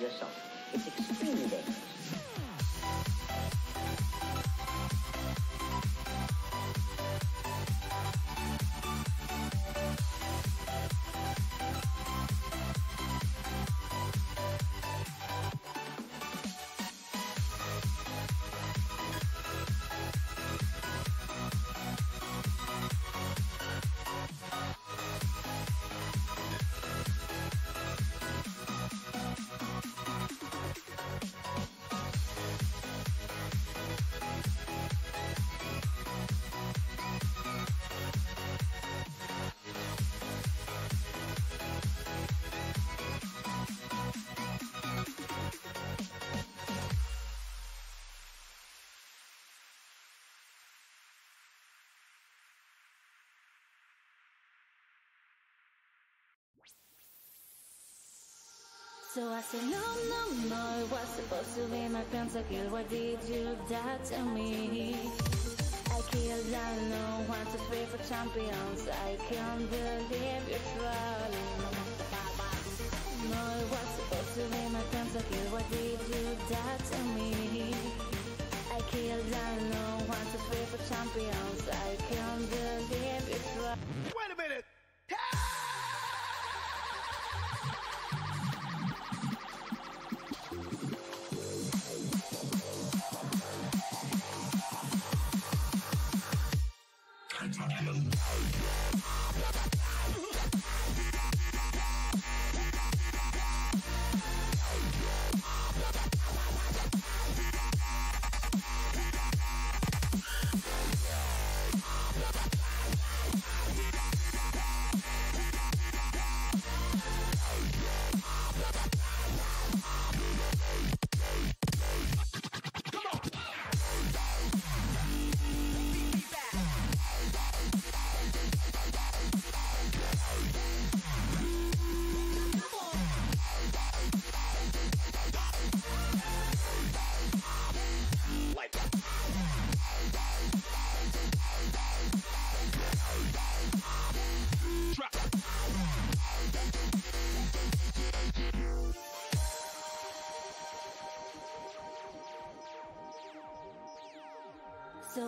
yourself. It's extremely dangerous. So I said, no, no, no, it was supposed to be my pentakill. Why did you die to me? I killed, I know, one, two, three for champions. I can't believe you're trolling. No, it was supposed to be my pentakill. Why did you die to me? I killed, I know, one, two, three for champions. I can't believe you're trolling.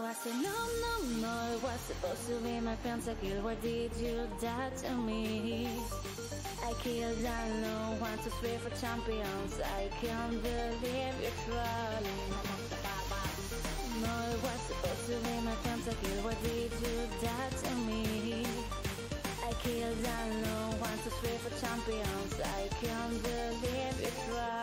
I said, no, no, no, it was supposed to be my pentakill. Why did you die to me? I killed, I know, one, two, three for champions. I can't believe you're trolling. No, it was supposed to be my pentakill. Why did you die to me? I killed, I know, one, two, three for champions. I can't believe you're trolling.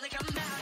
Like I'm mad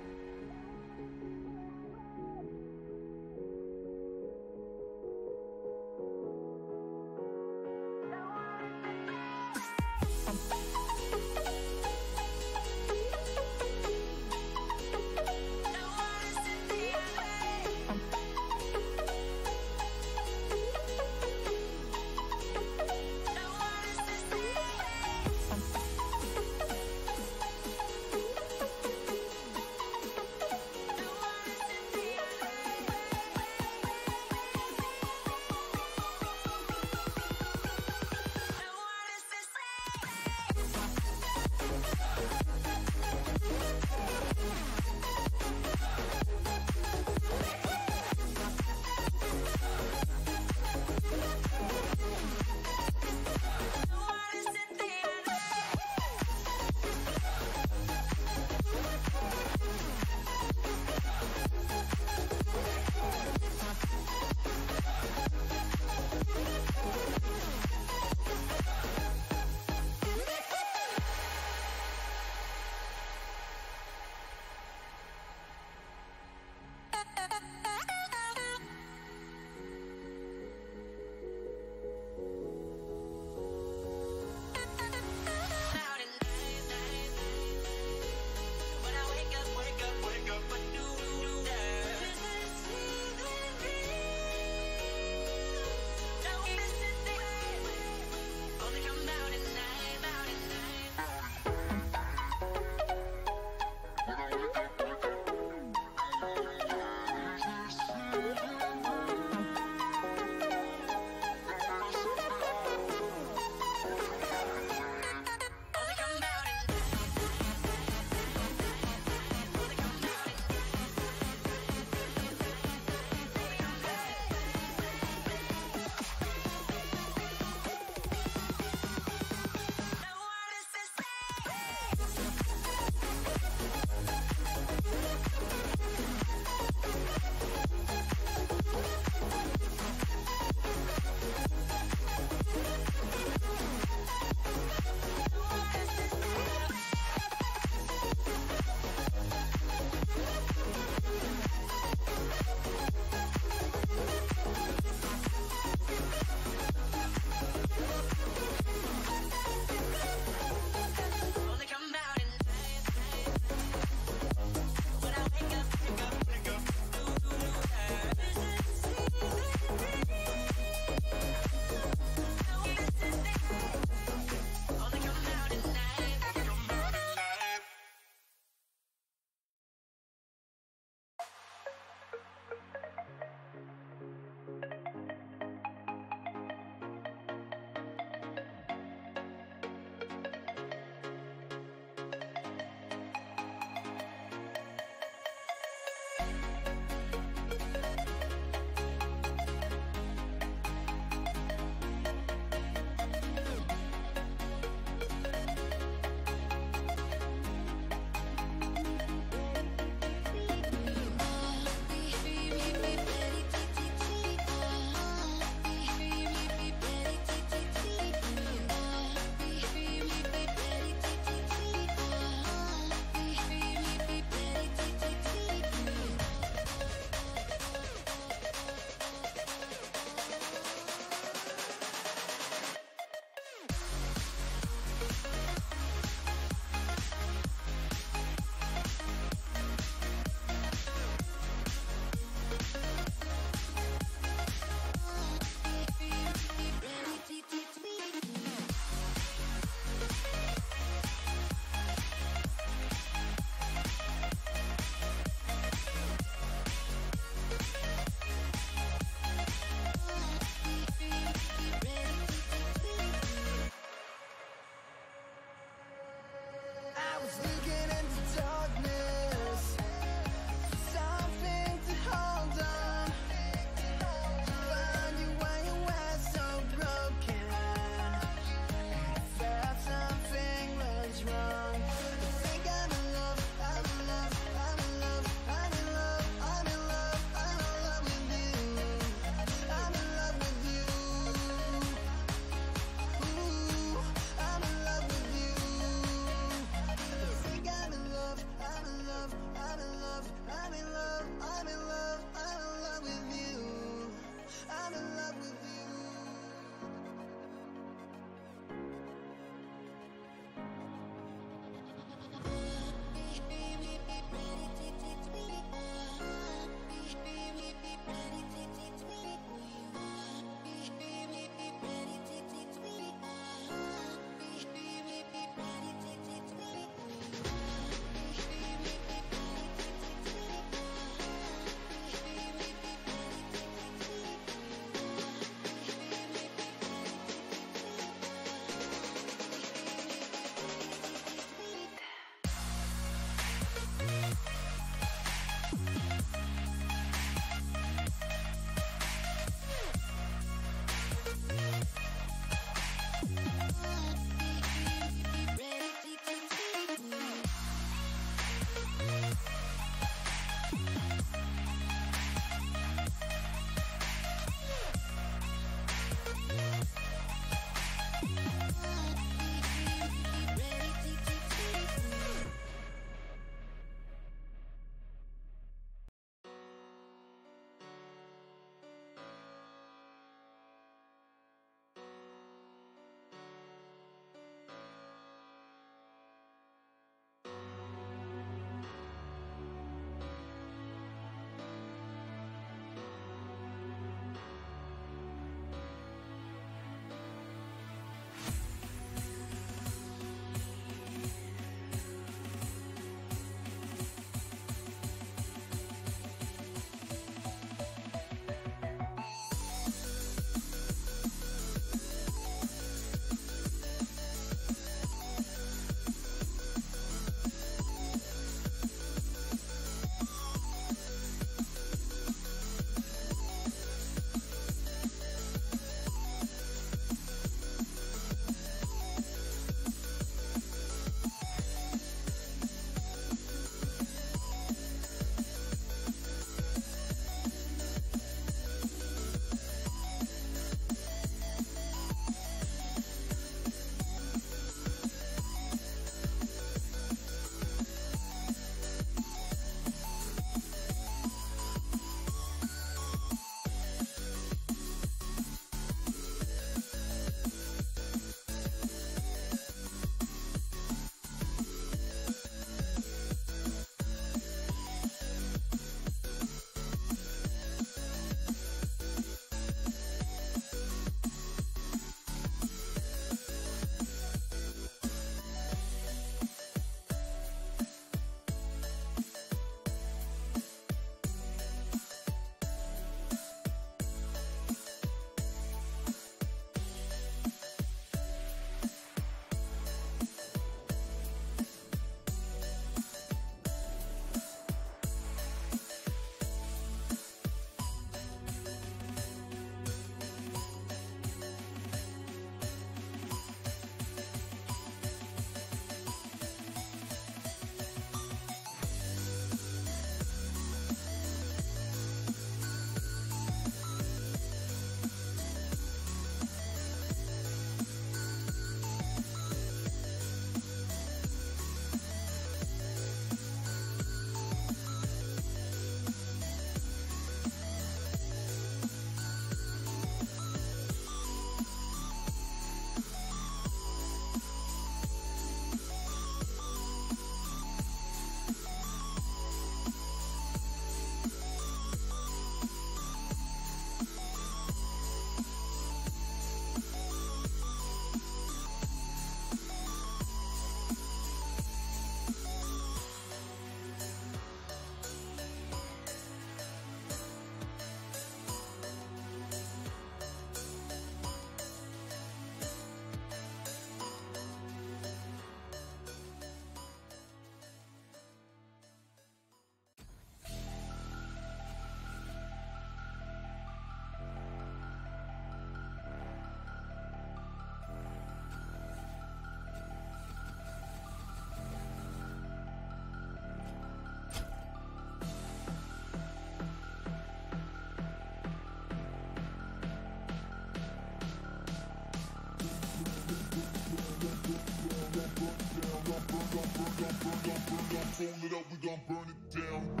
fold it up, we gon' burn it down.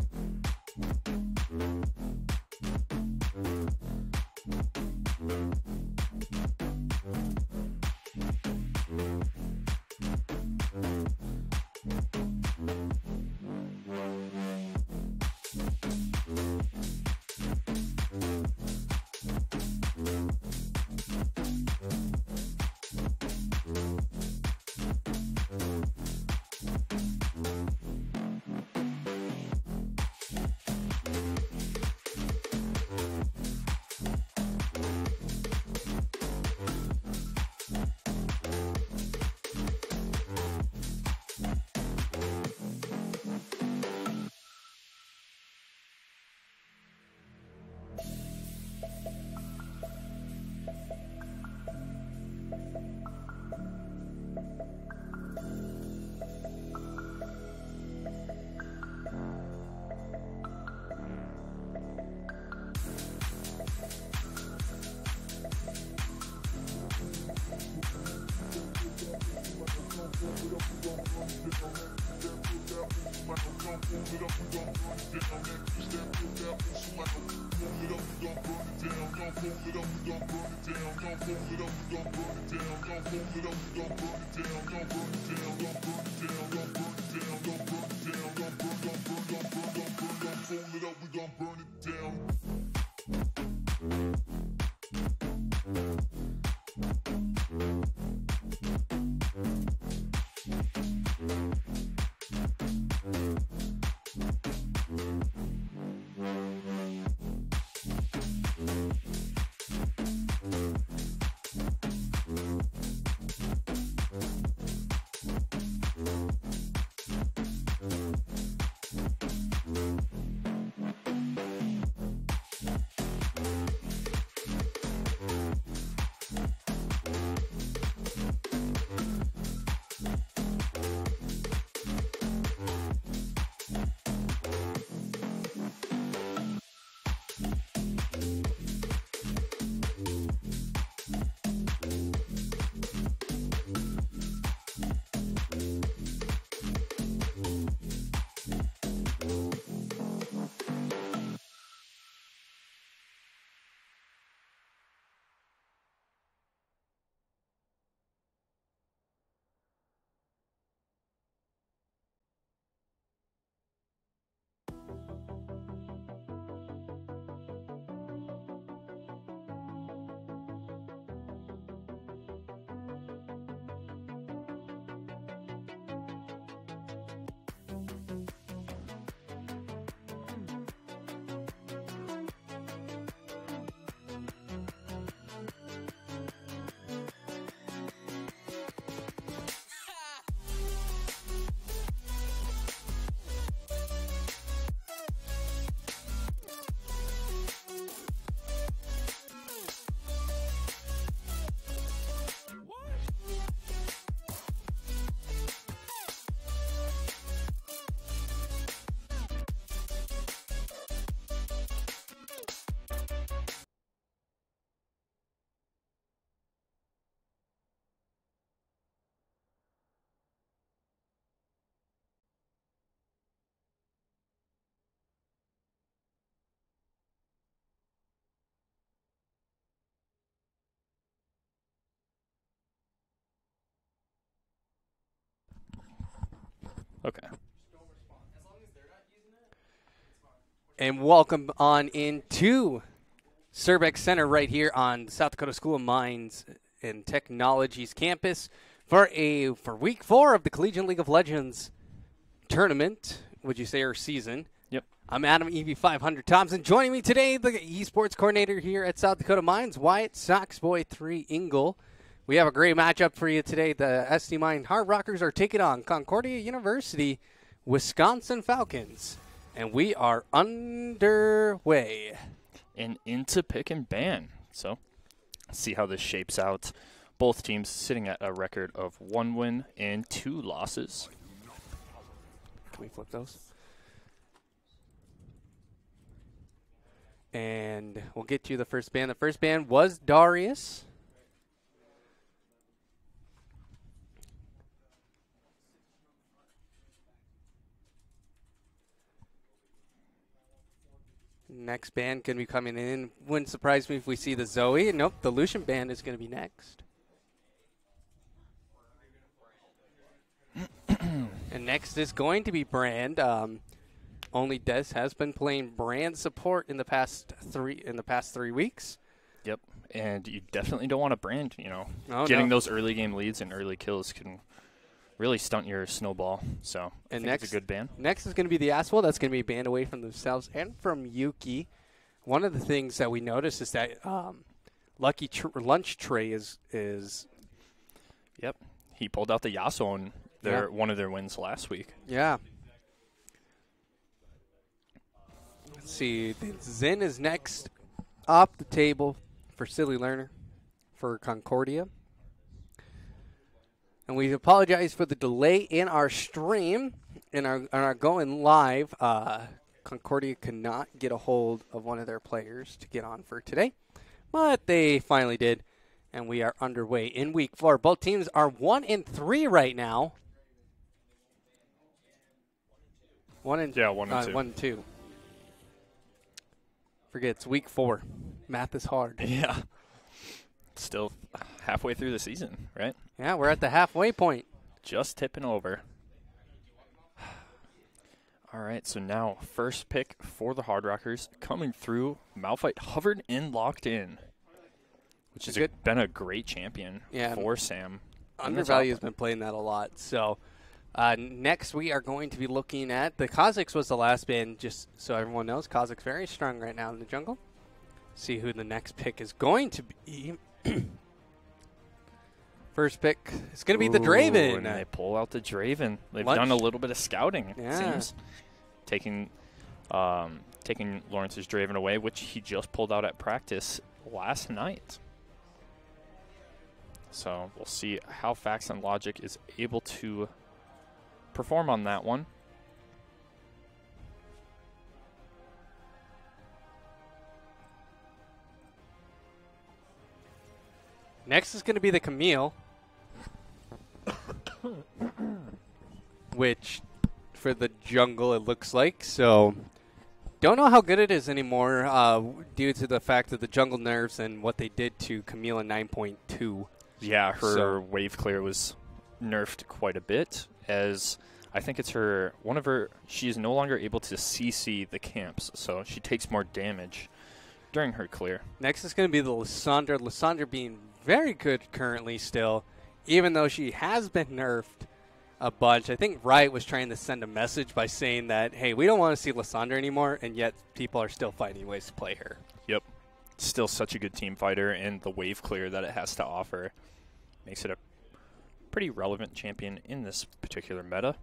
Fold it up, we gon' burn And welcome on into Surbeck Center right here on South Dakota School of Mines and Technologies campus for a for week four of the Collegiate League of Legends tournament. Would you say or season? Yep. I'm Adam EV500 Thompson. Joining me today, the esports coordinator here at South Dakota Mines, Wyatt Soxboy 3 Ingle. We have a great matchup for you today. The SD Mine Hard Rockers are taking on Concordia University, Wisconsin Falcons. And we are underway. And into pick and ban. So, see how this shapes out. Both teams sitting at a record of one win and two losses. Can we flip those? And we'll get you the first band. The first band was Darius. Next band going to be coming in. Wouldn't surprise me if we see the Zoe. Nope, the Lucian band is going to be next. and next is going to be Brand. Um, only Des has been playing Brand support in the past three in the past three weeks. Yep. And you definitely don't want to brand, you know. Oh, Getting no. those early game leads and early kills can really stunt your snowball. So And next, it's a good ban. Next is going to be the Aswell. That's going to be banned away from themselves and from Yuki. One of the things that we noticed is that um, Lucky tr- Lunch Tray is is Yep. He pulled out the Yasuo in their Yeah. one of their wins last week. yeah. Let's see. Zen is next up the table for Silly Learner for Concordia. And we apologize for the delay in our stream, in our, in our going live. Uh, Concordia could not get a hold of one of their players to get on for today, but they finally did, and we are underway in week four. Both teams are one and three right now. One and Yeah, one and uh, two. One and two. Forget it's week four. Math is hard. Yeah. Still halfway through the season, right? Yeah, we're at the halfway point. Just tipping over. All right, so now first pick for the Hard Rockers coming through. Malphite hovered and locked in, which has been a great champion Yeah. for Sam. in Undervalue has been playing that a lot. So uh, next we are going to be looking at the Kha'Zix was the last band. Just so everyone knows, Kha'Zix very strong right now in the jungle. See who the next pick is going to be. First pick is going to be the Draven. And they pull out the Draven. They've Lunch- done a little bit of scouting, it Yeah. seems. Taking um, taking Lawrence's Draven away, which he just pulled out at practice last night. So we'll see how Facts and Logic is able to perform on that one. Next is going to be the Camille, which for the jungle it looks like. So don't know how good it is anymore uh, due to the fact that the jungle nerfs and what they did to Camille in 9.2. Yeah, her So- wave clear was nerfed quite a bit as I think it's her one of her she is no longer able to CC the camps, so she takes more damage during her clear. Next is going to be the Lissandra. Lissandra being very good currently still, even though she has been nerfed a bunch. I think Riot was trying to send a message by saying that, hey, we don't want to see Lissandra anymore, and yet people are still finding ways to play her. Yep. Still such a good team fighter and the wave clear that it has to offer makes it a pretty relevant champion in this particular meta.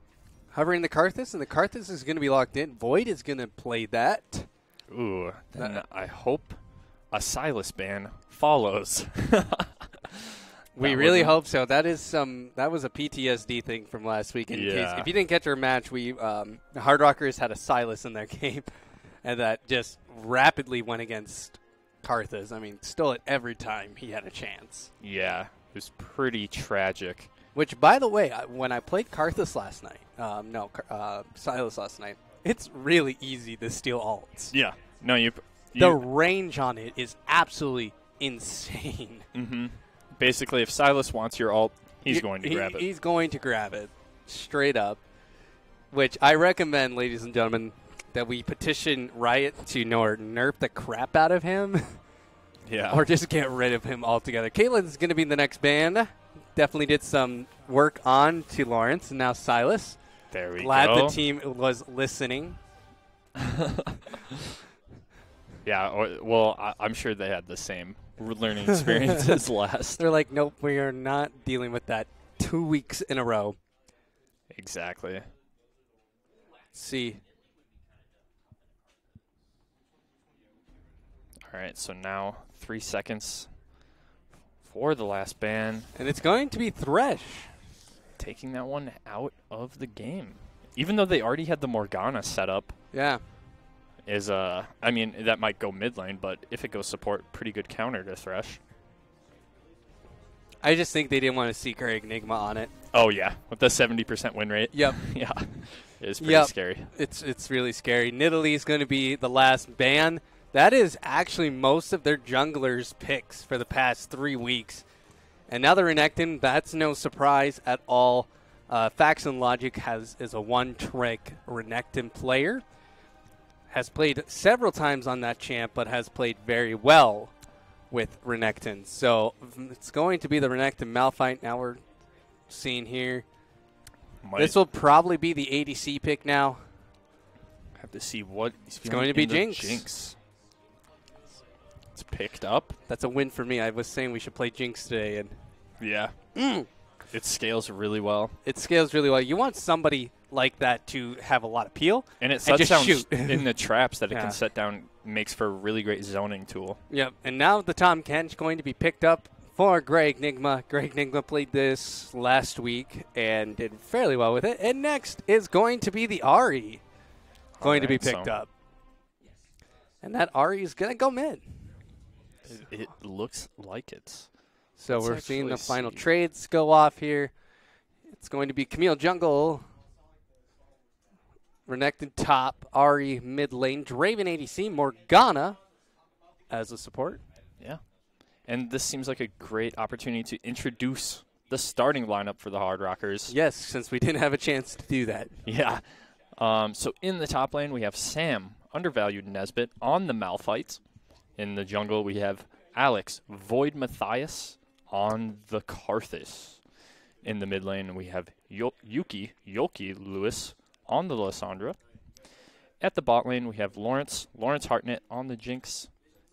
Hovering the Karthus, and the Karthus is going to be locked in. Void is going to play that. Ooh, then Uh, I hope a Sylas ban follows. We That really hope so. That is some. That was a PTSD thing from last week. In case if you didn't catch our match, we um, Hard Rockers had a Sylas in their game, and that just rapidly went against Karthus. I mean, stole it every time he had a chance. yeah, it was pretty tragic. Which, by the way, when I played Karthus last night, um, no, uh, Sylas last night, it's really easy to steal alts. Yeah. No, you. You The range on it is absolutely insane. hmm Basically, if Sylas wants your alt, he's He- going to he- grab it. He's going to grab it, straight up. Which I recommend, ladies and gentlemen, that we petition Riot to nor- nerf the crap out of him, yeah. or just get rid of him altogether. Caitlyn's going to be in the next band. Definitely did some work on to Lawrence, and now Sylas. there we Glad go. Glad the team was listening. Yeah. Or, well, I, I'm sure they had the same learning experience as last. They're like, nope, we are not dealing with that two weeks in a row. Exactly. Let's see. All right. So now three seconds for the last ban, And it's going to be Thresh. taking that one out of the game. Even though they already had the Morgana set up, Yeah. Is uh, I mean that might go mid lane, but if it goes support, pretty good counter to Thresh. I just think they didn't want to see her Enigma on it. Oh yeah, with the seventy percent win rate. Yep. yeah. It's pretty Yep. scary. It's it's really scary. Nidalee is going to be the last ban. That is actually most of their junglers' picks for the past three weeks. And now they're. That's no surprise at all. Uh, Facts and Logic has is a one-trick Renekton player. Has played several times on that champ, but has played very well with Renekton. So it's going to be the Renekton Malphite. Now we're seeing here. Might This will probably be the ADC pick now. I have to see what it's going to be Jinx. Jinx. It's picked up. That's a win for me. I was saying we should play Jinx today, and Yeah. Mm. It scales really well, it scales really well. You want somebody like that to have a lot of peel. and it sets just down in the traps that it Yeah. can set down. Makes for a really great zoning tool. Yep. And now the Tahm Kench going to be picked up for Grey Enigma. Grey Enigma played this last week and did fairly well with it. And next is going to be the Ahri going to be picked so- up. And that Ahri is going to go mid. It, it looks like it. So Let's we're seeing the final see. trades go off here. It's going to be Camille Jungle, Renekton top, Ahri mid lane, Draven ADC, Morgana as a support. Yeah. And this seems like a great opportunity to introduce the starting lineup for the Hard Rockers. Yes, since we didn't have a chance to do that. Yeah. Um, so in the top lane, we have Sam, undervalued Nesbit, on the Malphite. In the jungle, we have Alex, Void Matthias, on the Karthus. In the mid lane, we have Yo- Yuki, Yoki Lewis, on the Lissandra. At the bot lane, we have Lawrence, Lawrence Hartnett on the Jinx.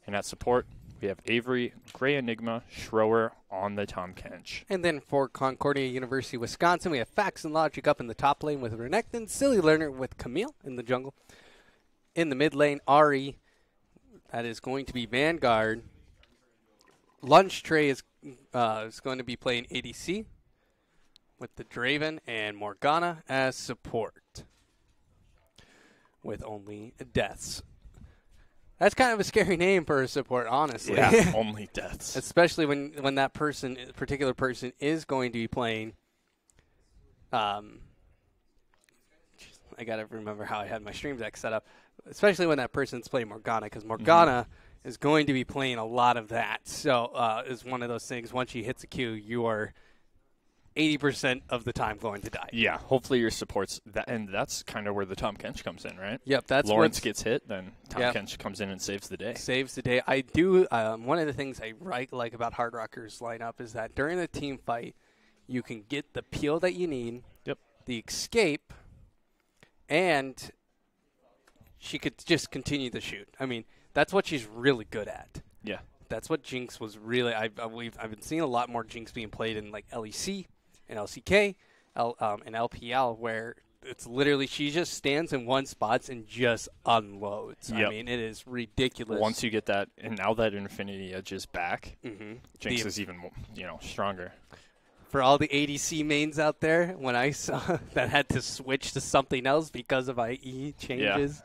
And at support, we have Avery, Grey Enigma, Schroer on the Tahm Kench. And then for Concordia University, Wisconsin, we have Facts and Logic up in the top lane with Renekton, Silly Learner with Camille in the jungle. In the mid lane, Ahri. That is going to be Vanguard. Lunch Tray is, uh, is going to be playing ADC with the Draven and Morgana as support with only deaths. That's kind of a scary name for a support, honestly. Yeah, only deaths. especially when when that person particular person is going to be playing um I gotta remember how I had my stream deck set up. Especially when that person's playing Morgana, because Morgana is going to be playing a lot of that. So uh, is one of those things. Once she hits a Q, you are eighty percent of the time going to die. Yeah, hopefully your supports that, and that's kind of where the Tahm Kench comes in, right? Yep, that's Lawrence gets hit, then Tahm Yep. Kench comes in and saves the day. saves the day. I do. Um, one of the things I right, like about Hard Rockers lineup is that during the team fight, you can get the peel that you need, Yep. the escape, and she could just continue to shoot. I mean, that's what she's really good at. Yeah, That's what Jinx was really. I've I've, we've, I've been seeing a lot more Jinx being played in like LEC and LCK, L, um, and LPL, where it's literally she just stands in one spot and just unloads. I mean, it is ridiculous. once you get that, and now that Infinity Edge is back, Mhm. Jinx The- is even you know stronger. for all the ADC mains out there, when I saw that had to switch to something else because of IE changes,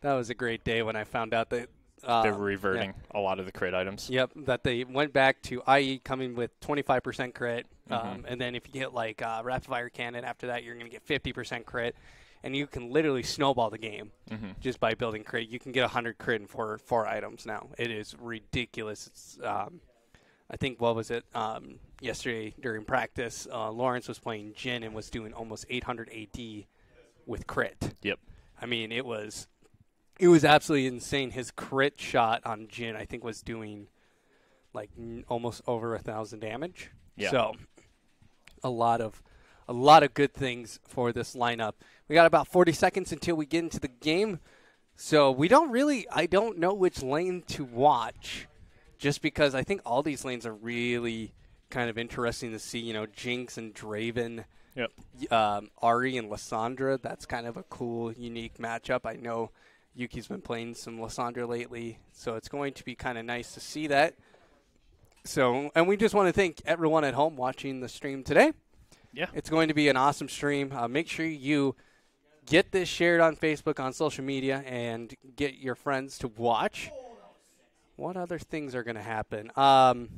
that was a great day when I found out that uh, They're yeah. reverting a lot of the crit items. Yep, that they went back to IE coming with 25% crit, um, Mhm. and then if you get like uh, rapid fire cannon after that, you're going to get 50% crit, and you can literally snowball the game Mhm. just by building crit. You can get 100 crit in four four items now. It is ridiculous. It's um, I think what was it um, yesterday during practice? Uh, Lawrence was playing Jhin and was doing almost 800 AD with crit. Yep. I mean, it was it was absolutely insane. His crit shot on Jhin, I think, was doing like n- almost over a thousand damage. Yeah. So a lot of a lot of good things for this lineup. We got about 40 seconds until we get into the game. So we don't really I don't know which lane to watch just because I think all these lanes are really kind of interesting to see, you know, Jinx and Draven Yep. um, Ahri and Lissandra. That's kind of a cool, unique matchup. I know Yuki's been playing some Lissandra lately, so it's going to be kind of nice to see that. So, and we just want to thank everyone at home watching the stream today. Yeah. It's going to be an awesome stream. Uh, make sure you get this shared on Facebook, on social media, and get your friends to watch. What other things are going to happen? Um,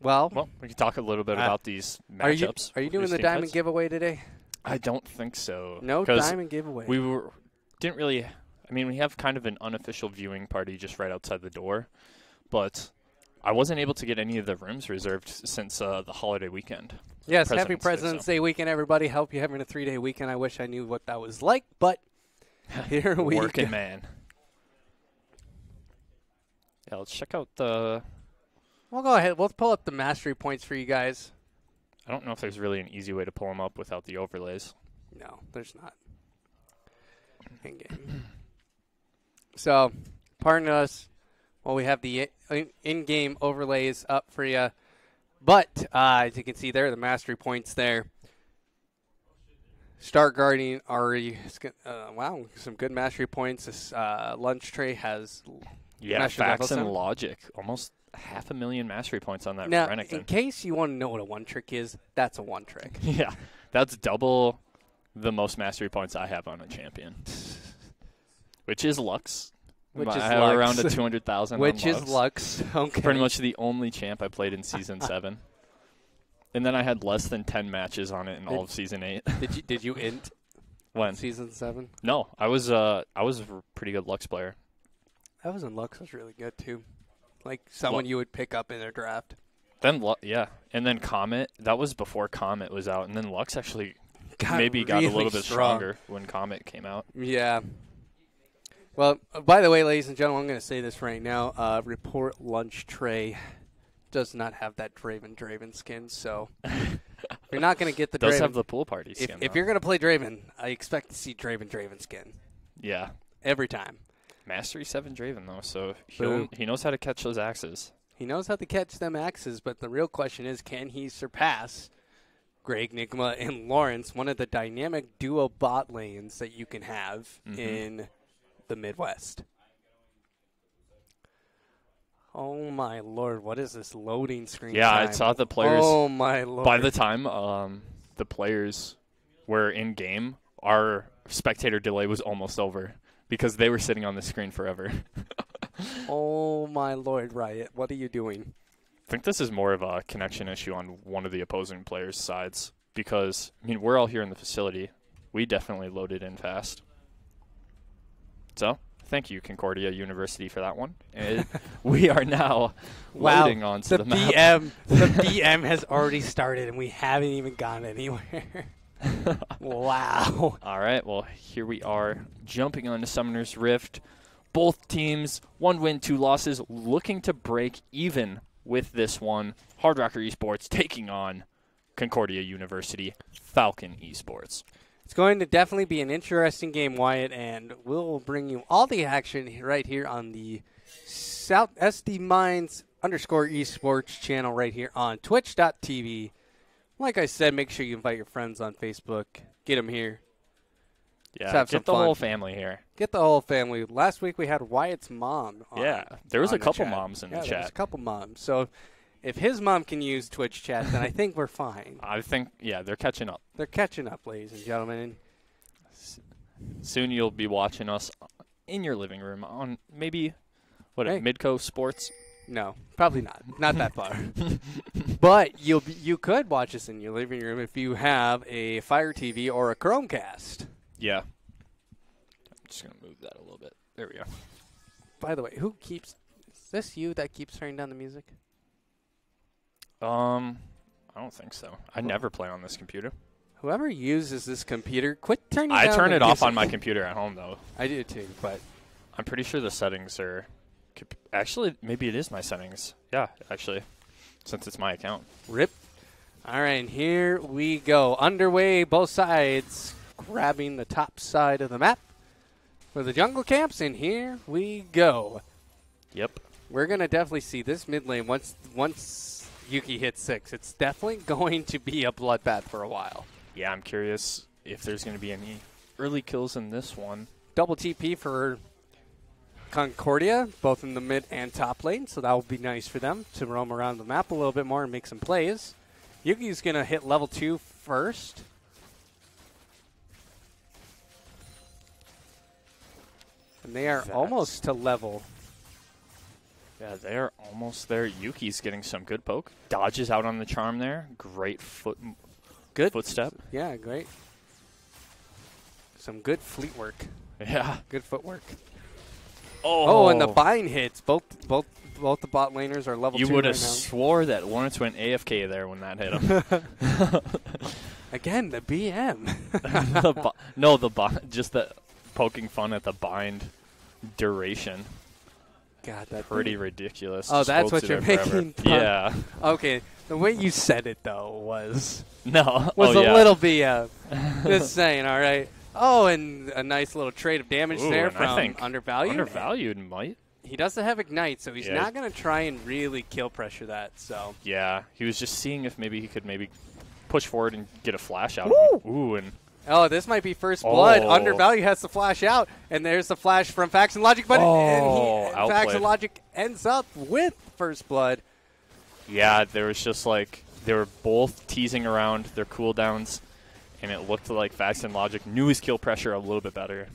well, Well, we can talk a little bit Uh, about these are you matchups. are you doing the diamond giveaway today? I don't think so. No diamond giveaway. We were didn't really. I mean, we have kind of an unofficial viewing party just right outside the door, but I wasn't able to get any of the rooms reserved since uh, the holiday weekend. yes, happy President's Day, so. Day weekend, everybody. Hope you're having a three day weekend. I wish I knew what that was like, but here we Working go. man. Yeah, let's check out the. We'll go ahead. We'll pull up the mastery points for you guys. I don't know if there's really an easy way to pull them up without the overlays. No, there's not. In game. So, pardon us while we have the in game overlays up for you. But, uh, as you can see there, the mastery points there. Start guarding already, uh, wow, some good mastery points. This uh, lunch tray has. Yeah, facts and logic. Almost half a million mastery points on that Now, in case you want to know what a one trick is, that's a one trick. yeah, that's double the most mastery points I have on a champion, which is Lux. Which I is have Lux. around a 200,000 on Which is Lux. Lux. Okay. Pretty much the only champ I played in season seven. And then I had less than 10 matches on it in all of season eight. Did you did you int when? season seven? No, I was uh I was a pretty good Lux player. That was in Lux was really good too. Like someone Lu- you would pick up in a draft. Then yeah, and then Comet. That was before Comet was out, and then Lux actually Got maybe got a little bit strong. stronger when Comet came out. Yeah. Well, uh, by the way, ladies and gentlemen, I'm going to say this right now. Uh, report lunch tray does not have that Draven Draven skin, so you're not going to get the Does Draven. have the pool party if, skin. if though. you're going to play Draven, I expect to see Draven Draven skin yeah, every time. Mastery seven Draven though, so he'll, he knows how to catch those axes. He knows how to catch them axes, but the real question is, can he surpass Grey Enigma and Lawrence, one of the dynamic duo bot lanes that you can have Mhm. in the Midwest? Oh my lord, what is this loading screen? Yeah, I time? saw the players. Oh my lord! By the time um, the players were in game, our spectator delay was almost over because they were sitting on the screen forever. oh my lord, Riot, what are you doing? I think this is more of a connection issue on one of the opposing players' sides because I mean we're all here in the facility. We definitely loaded in fast. So thank you Concordia University for that one. And we are now Wow, loading onto the the, map. BM, the BM has already started, and we haven't even gone anywhere. wow. All right, well, here we are jumping onto Summoner's Rift. Both teams, one win, two losses, looking to break even with this one. Hard Rocker Esports taking on Concordia University, Falcon Esports. It's going to definitely be an interesting game, Wyatt, and we'll bring you all the action right here on the South SD Mines underscore esports channel right here on twitch.tv. Like I said, make sure you invite your friends on Facebook. Get them here. Yeah, have get the fun. whole family here. Get the whole family. Last week we had Wyatt's mom. On, Yeah, there was a the couple chat. moms in the yeah, There was a couple moms. So if his mom can use Twitch chat, then I think we're fine. I think, yeah, they're catching up. They're catching up, ladies and gentlemen. Soon you'll be watching us in your living room on maybe, what, Hey. Midco Sports? No, probably not. Not that far. but you'll be, you could watch us in your living room if you have a Fire TV or a Chromecast. Yeah. I'm just going to move that a little bit. There we go. By the way, who keeps is this you that keeps turning down the music? Um, I don't think so. I never play on this computer. Whoever uses this computer, quit turning. I down turn it off on my computer at home though. I do too, but I'm pretty sure the settings are. Actually, maybe it is my settings. Yeah, actually, since it's my account. rip. All right, here we go. Underway, both sides grabbing the top side of the map for the jungle camps, and here we go. Yep. We're gonna definitely see this mid lane once once Yuki hits six. It's definitely going to be a bloodbath for a while. Yeah, I'm curious if there's going to be any early kills in this one. Double TP for Concordia, both in the mid and top lane, so that will be nice for them to roam around the map a little bit more and make some plays. Yuki's gonna hit level two first. And they are That's- almost to level. Yeah, they're almost there. Yuki's getting some good poke. Dodges out on the charm there. Great foot Good footstep. Yeah, great. some good fleet work, Yeah. good footwork. Oh, Oh, and the bind hits. Both both both the bot laners are level You would have now. swore that Lawrence went AFK there when that hit him. Again, the BM. the no, the bot, just the poking fun at the bind duration. God, that's Pretty thing- ridiculous. Oh, Just that's what you're making fun- Yeah. Okay, the way you said it though was No. was oh, a yeah. little BM. Uh, just saying, all right. Oh, and a nice little trade of damage Ooh, there from Undervalued. Undervalued might. He doesn't have Ignite, so he's Yeah. not going to try and really kill pressure that. So Yeah, he was just seeing if maybe he could maybe push forward and get a flash out. Woo! Ooh, and Oh, this might be first blood. Oh. Undervalue has to flash out, and there's the flash from Facts and Logic, but Oh, and he, Facts outplayed. and Logic ends up with first blood. yeah, there was just like they were both teasing around their cooldowns, and it looked like Facts and Logic knew his kill pressure a little bit better.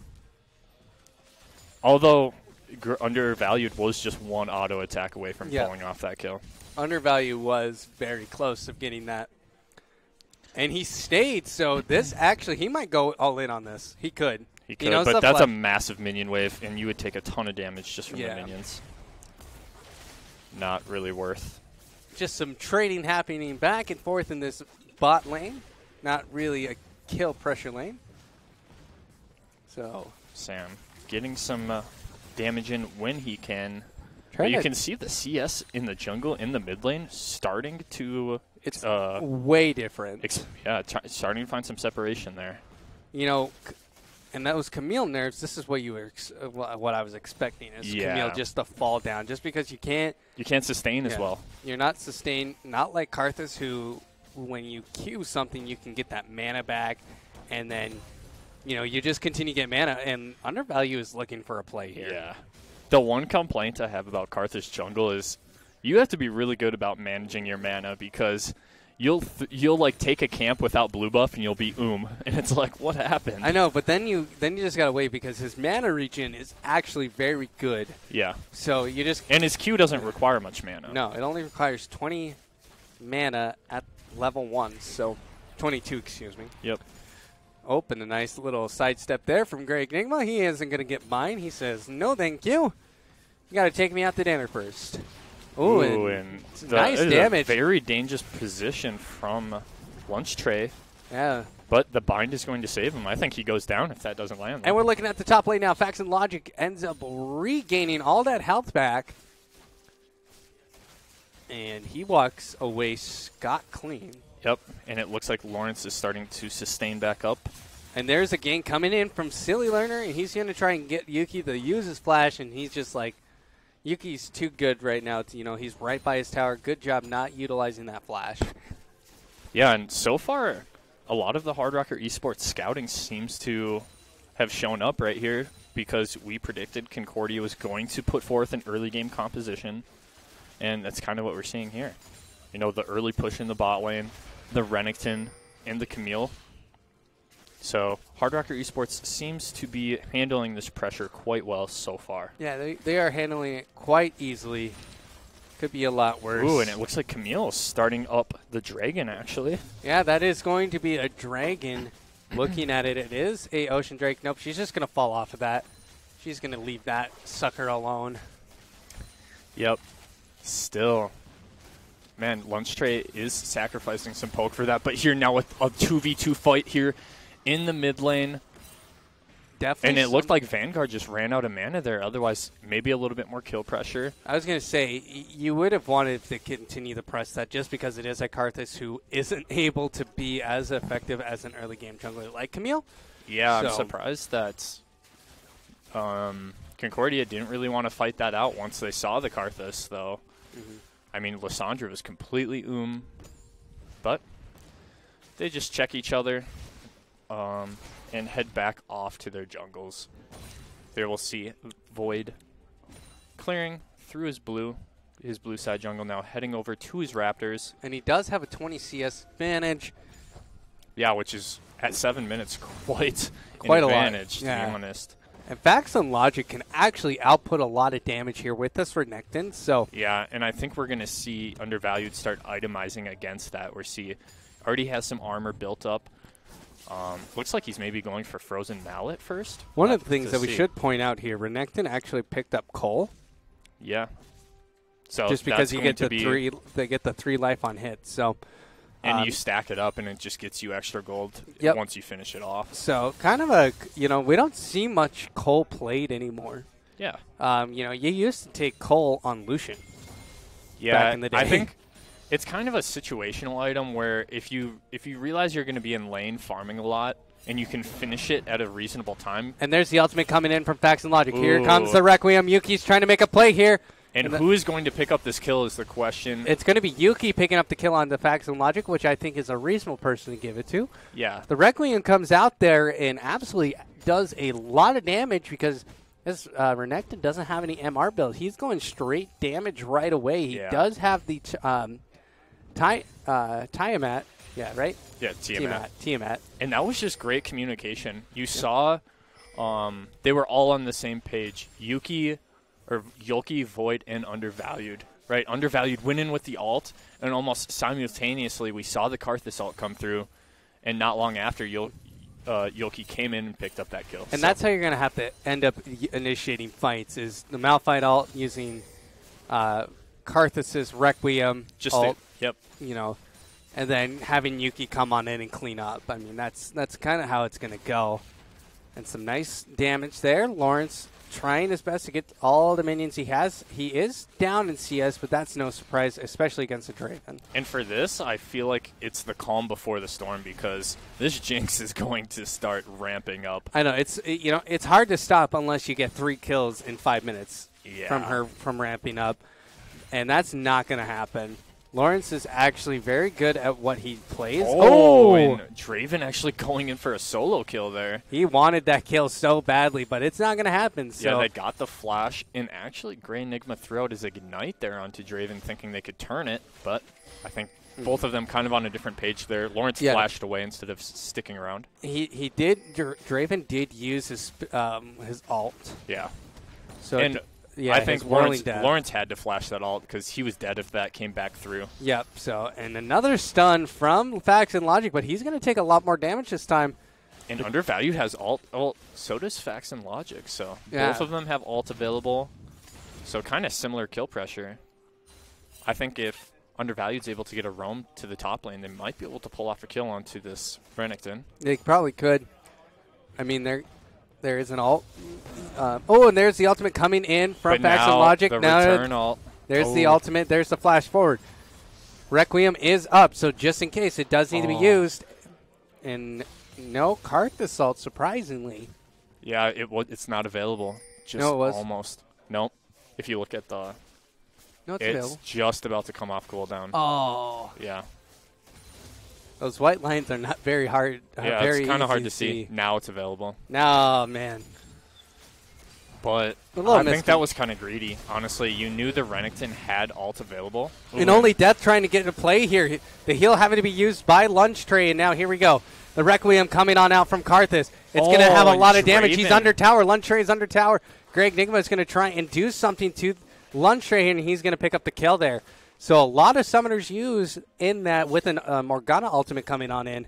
Although gr- Undervalued was just one auto attack away from Yeah. pulling off that kill. Undervalue was very close of getting that, and he stayed. So this actually, he might go all in on this. He could. He could, but that's a massive minion wave, and you would take a ton of damage just from Yeah. the minions. Not really worth. just some trading happening back and forth in this bot lane. Not really a kill pressure lane. So Sam getting some uh, damage in when he can. You can see the CS in the jungle in the mid lane starting to it's uh, way different. yeah starting to find some separation there. you know, and those Camille nerfs. This is what you were, ex- what I was expecting is Yeah. Camille just to fall down, just because you can't. You can't sustain as well. You're not sustained. Not like Karthus, who when you Q something, you can get that mana back, and then. You know, you just continue to get mana, and Undervalue is looking for a play here. Yeah. The one complaint I have about Karthus jungle is you have to be really good about managing your mana because you'll th- you'll like take a camp without blue buff and you'll be oom and it's like what happened? I know, but then you then you just gotta wait because his mana regen is actually very good. Yeah. So you just And his Q doesn't require much mana. no, it only requires 20 mana at level one, so 22, excuse me. Yep. Oh, Open a nice little sidestep there from Grey Enigma. He isn't gonna get mine. He says, "No, thank you. You gotta take me out to dinner first. Ooh, Ooh, and, and nice damage. A very dangerous position from Lunch Tray, yeah. but the bind is going to save him. I think he goes down if that doesn't land. And we're looking at the top lane now. Facts and Logic ends up regaining all that health back. And he walks away scot clean. Yep, and it looks like Lawrence is starting to sustain back up. And there's a gank coming in from Silly Learner, and he's going to try and get Yuki to use his flash, and he's just like, Yuki's too good right now. To, you know, he's right by his tower. Good job not utilizing that flash. Yeah, and so far, a lot of the Hard Rocker Esports scouting seems to have shown up right here because we predicted Concordia was going to put forth an early game composition, and that's kind of what we're seeing here. You know, the early push in the bot lane, the Renekton, and the Camille. So, Hard Rocker Esports seems to be handling this pressure quite well so far. Yeah, they, they are handling it quite easily. Could be a lot worse. Ooh, and it looks like Camille is starting up the dragon, actually. Yeah, that is going to be a dragon. Looking at it, it is a ocean drake. Nope, she's just gonna fall off of that. She's gonna leave that sucker alone. Yep. Still. Man, Lunch Tray is sacrificing some poke for that, but here now with a 2v2 fight here in the mid lane. Definitely. And it looked like Vanguard just ran out of mana there. Otherwise, maybe a little bit more kill pressure. I was gonna say you would have wanted to continue the press that just because it is a Karthus who isn't able to be as effective as an early game jungler like Camille. Yeah, I'm surprised that um, Concordia didn't really want to fight that out once they saw the Karthus, though. I mean, Lissandra was completely oom, but they just check each other um, and head back off to their jungles. There we'll see Void clearing through his blue, his blue side jungle now, heading over to his Raptors. And he does have a 20 CS advantage. Yeah, which is at seven minutes quite Quite an a lot, advantage, to yeah. be honest. And and Logic can actually output a lot of damage here with this Renekton. So Yeah, and I think we're going to see Undervalued start itemizing against that. Where see already has some armor built up. Um, looks like he's maybe going for Frozen Mallet first. One of the things that we see. should point out here, Renekton actually picked up Cull Yeah. So just because you get to the be- three, they get the three life on hit. So, and um, you stack it up, and it just gets you extra gold Yep. once you finish it off. so kind of a you know we don't see much Cull played anymore. Yeah. Um, you know, you used to take Cull on Lucian. Yeah, Back in the I day. think it's kind of a situational item where if you if you realize you're going to be in lane farming a lot and you can finish it at a reasonable time, And there's the ultimate coming in from Facts and Logic. Here comes the Requiem. Yuki's trying to make a play here. and, And who is going to pick up this kill is the question. It's going to be Yuki picking up the kill on the Facts and Logic, which I think is a reasonable person to give it to. yeah, The Requiem comes out there and absolutely does a lot of damage because this uh, Renekton doesn't have any MR build. He's going straight damage right away. He Yeah. does have the um, Ti- uh, Tiamat. Yeah, right? yeah, Tiamat. Tiamat. And that was just great communication. You saw um, they were all on the same page. Yuki or Yulki, Void, and Undervalued. Right, Undervalued went in with the alt, and almost simultaneously we saw the Karthus alt come through, and not long after Yul- uh, Yulki came in and picked up that kill. And So- that's how you're going to have to end up y- initiating fights is the Malphite alt using uh, Karthus's Requiem just alt, the, yep. you know, and then having Yuki come on in and clean up. I mean, that's that's kind of how it's going to go. And some nice damage there. Lawrence trying his best to get all the minions he has. He is down in CS, but that's no surprise, especially against a Draven. And for this, I feel like it's the calm before the storm because this Jinx is going to start ramping up. I know it's you know it's hard to stop unless you get three kills in five minutes Yeah. from her from ramping up, and that's not going to happen. Lawrence is actually very good at what he plays. Oh, and Draven actually going in for a solo kill there. he wanted that kill so badly, but it's not going to happen. So Yeah, they got the flash, and actually, Grey Enigma threw out his ignite there onto Draven, thinking they could turn it, but I think both of them kind of on a different page there. Lawrence Yeah. flashed away instead of sticking around. he he did Draven did use his um, his alt. Yeah, So and it- yeah, I think Lawrence. Lawrence had to flash that ult because he was dead if that came back through. Yep. So and another stun from Facts and Logic, but he's going to take a lot more damage this time. And Undervalued has alt. ult so does Facts and Logic. So Yeah. both of them have alt available. So kind of similar kill pressure. I think if Undervalued's able to get a roam to the top lane, they might be able to pull off a kill onto this Renekton. They probably could. I mean, there there is an alt. Uh, oh, and there's the ultimate coming in from but Facts Logic. the now return alt. there's the Oh. ultimate. There's the flash forward. Requiem is up, so just in case it does need to be Oh. used. And no Karthus ult, surprisingly. Yeah, it was. It's not available. Just No, it was. almost. Nope. If you look at the, No, it's, it's available. just about to come off cooldown. Oh, Yeah, those white lines are not very hard. yeah, very it's kind of hard to see. Now it's available. No, man. But I think that was kind of greedy. Honestly, you knew the Renekton had alt available. And only Death trying to get into play here. The heal having to be used by Lunch Tray, and now here we go. The Requiem coming on out from Karthus. It's going to Oh, have a oh, lot of damage. He's under tower. Lunch Tray is under tower. Grey Enigma is going to try and do something to Lunch Tray, and he's going to pick up the kill there. So a lot of summoners use in that with an uh, Morgana ultimate coming on in.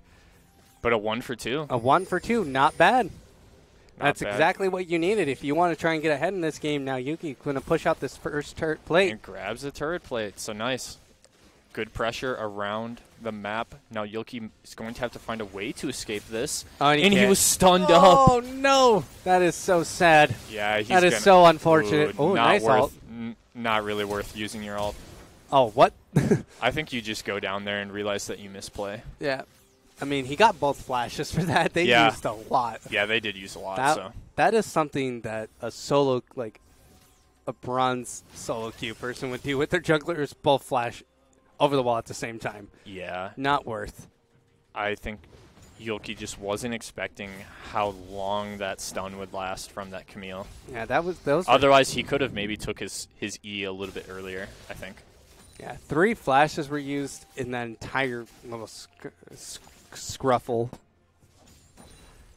but a one for two. A one for two, not bad. Not That's bad. exactly what you needed if you want to try and get ahead in this game. Now Yuki going to push out this first turret plate. And grabs the turret plate. So nice. Good pressure around the map. Now Yuki is going to have to find a way to escape this. Oh, and he and he was stunned up. Oh no, that is so sad. Yeah, he's That is so unfortunate. Ooh, Oh, nice worth, ult. not really worth using your ult. Oh, what? I think you just go down there and realize that you misplay. yeah. I mean, he got both flashes for that. They Yeah. used a lot. Yeah, they did use a lot. That, so that is something that a solo, like a bronze solo queue person would do with their jugglers both flash over the wall at the same time. yeah, Not worth. I think Yulki just wasn't expecting how long that stun would last from that Camille. Yeah, that was those. Otherwise, he could have maybe took his his E a little bit earlier. I think. Yeah, three flashes were used in that entire little sc- sc- scruffle.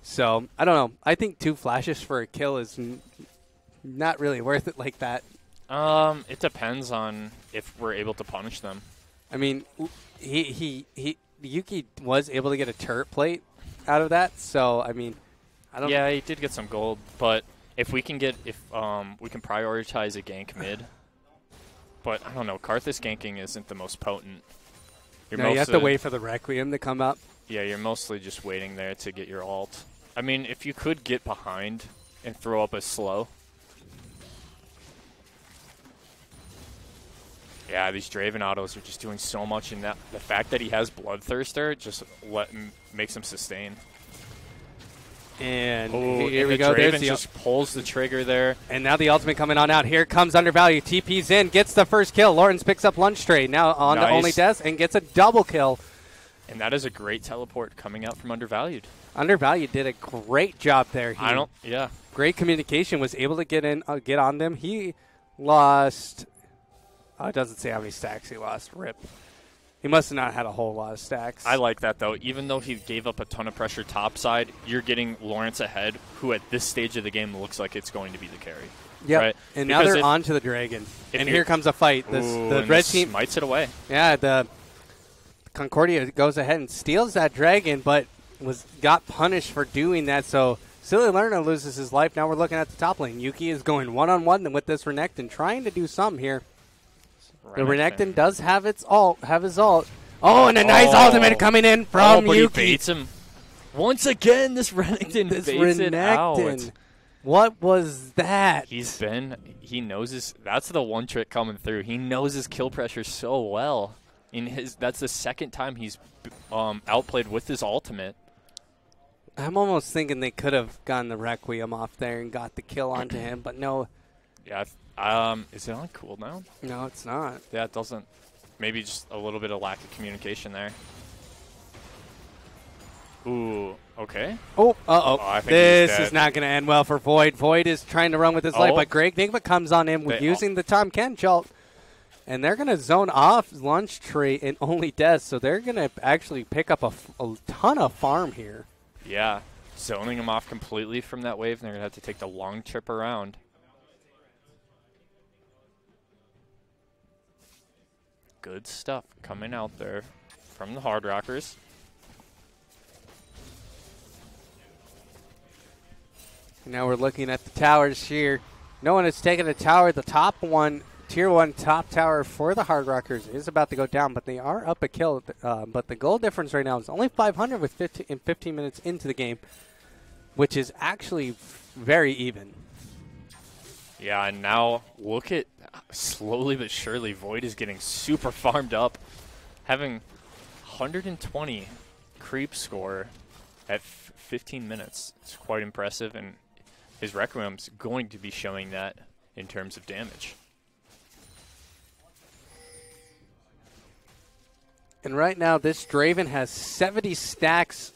So I don't know. I think two flashes for a kill is not really worth it like that. Um, it depends on if we're able to punish them. I mean, he he he Yuki was able to get a turret plate out of that. So I mean, I don't. Yeah, he did get some gold, but if we can get if um we can prioritize a gank mid, but I don't know, Karthus ganking isn't the most potent. You're No, you have to wait for the Requiem to come up. Yeah, you're mostly just waiting there to get your alt. I mean, if you could get behind and throw up a slow. Yeah, these Draven autos are just doing so much, and that the fact that he has Bloodthirster just let makes him sustain. And Oh, here and we the go. Draven There's the, just pulls the trigger there. and now the ultimate coming on out. Here comes Undervalue. TP's in, gets the first kill. Lawrence picks up lunch tray. Now on to Nice. only Death and gets a double kill. And that is a great teleport coming out from Undervalued. Undervalued did a great job there. He, I don't, yeah. great communication. Was able to get in, uh, get on them. He lost. Oh, it doesn't say how many stacks he lost. Rip. He must have not had a whole lot of stacks. I like that though. Even though he gave up a ton of pressure topside, you're getting Lawrence ahead, who at this stage of the game looks like it's going to be the carry. Yep. right? And now they're if- on to the dragon. And here comes a fight. This, Ooh, the red team. smites it away. Yeah, the Concordia goes ahead and steals that dragon, but was got punished for doing that. So Silly Lerner loses his life. Now we're looking at the top lane. Yuki is going one on one with this Renekton, trying to do something here. The Renekton does have its alt, have his alt. Oh, and a nice Oh. ultimate coming in oh, from he Yuki. baits him. Once again, this Renekton This baits it out. Renekton. What was that? He's been. He knows his. That's the one trick coming through. He knows his kill pressure so well. In his, that's the second time he's um, outplayed with his ultimate. I'm almost thinking they could have gotten the Requiem off there and got the kill onto him, but no, Yeah. Um, is it on cooldown? no, it's not. Yeah, it doesn't. Maybe just a little bit of lack of communication there. Ooh, okay. Oh, uh oh. I think this is not going to end well for Void. Void is trying to run with his life, Oh. but Grey Enigma comes on in with They- using the Tahm Kench ult. And they're going to zone off lunch tray and only death, so they're going to actually pick up a, f- a ton of farm here. Yeah, zoning them off completely from that wave, and they're gonna have to take the long trip around. Good stuff coming out there from the Hard Rockers. Now we're looking at the towers here. No one has taken a tower. The top one, tier one top tower for the Hard Rockers is about to go down, but they are up a kill. Uh, but the goal difference right now is only 500 with 15, 15 minutes into the game, which is actually very even. Yeah, and now look at slowly but surely, Void is getting super farmed up, having 120 creep score at f- 15 minutes. It's quite impressive, and his Requiem's going to be showing that in terms of damage. And right now, this Draven has 70 stacks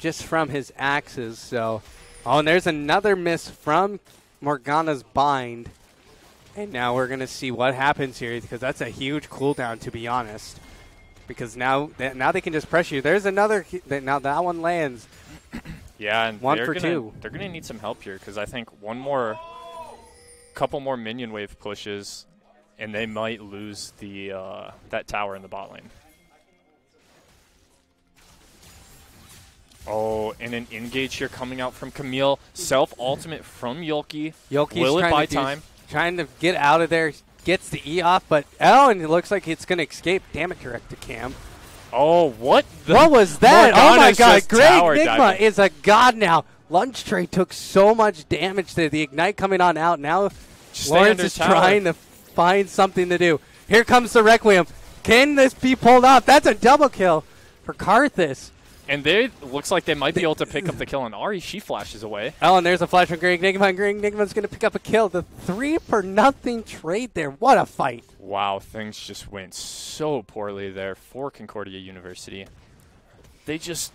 just from his axes. So, oh, and there's another miss from Morgana's bind. And now we're going to see what happens here because that's a huge cooldown, to be honest. Because now, th- now they can just press you. There's another. Now that one lands. Yeah, and One they're for gonna, two. They're going to need some help here because I think one more, couple more minion wave pushes, and they might lose the uh, that tower in the bot lane. Oh, and an engage here coming out from Camille. Self ultimate from Yulki. Yoki's Will it buy to time? Trying to get out of there. Gets the E off, but oh, and it looks like it's going to escape. Damn it, direct to cam. Oh, what? The What was that? oh my god, just Greg tower Nigma diving. is a god now. Lunch Tray took so much damage there. The Ignite coming on out. Now Stay Lawrence is tower. trying to find something to do. Here comes the Requiem. Can this be pulled off? That's a double kill for Karthus. And they looks like they might be able to pick up the kill on Ahri. She flashes away. Oh, and there's a flash from Grey Enigma. Grey Enigma's going to pick up a kill. The three for nothing trade there. What a fight. Wow, things just went so poorly there for Concordia University. They just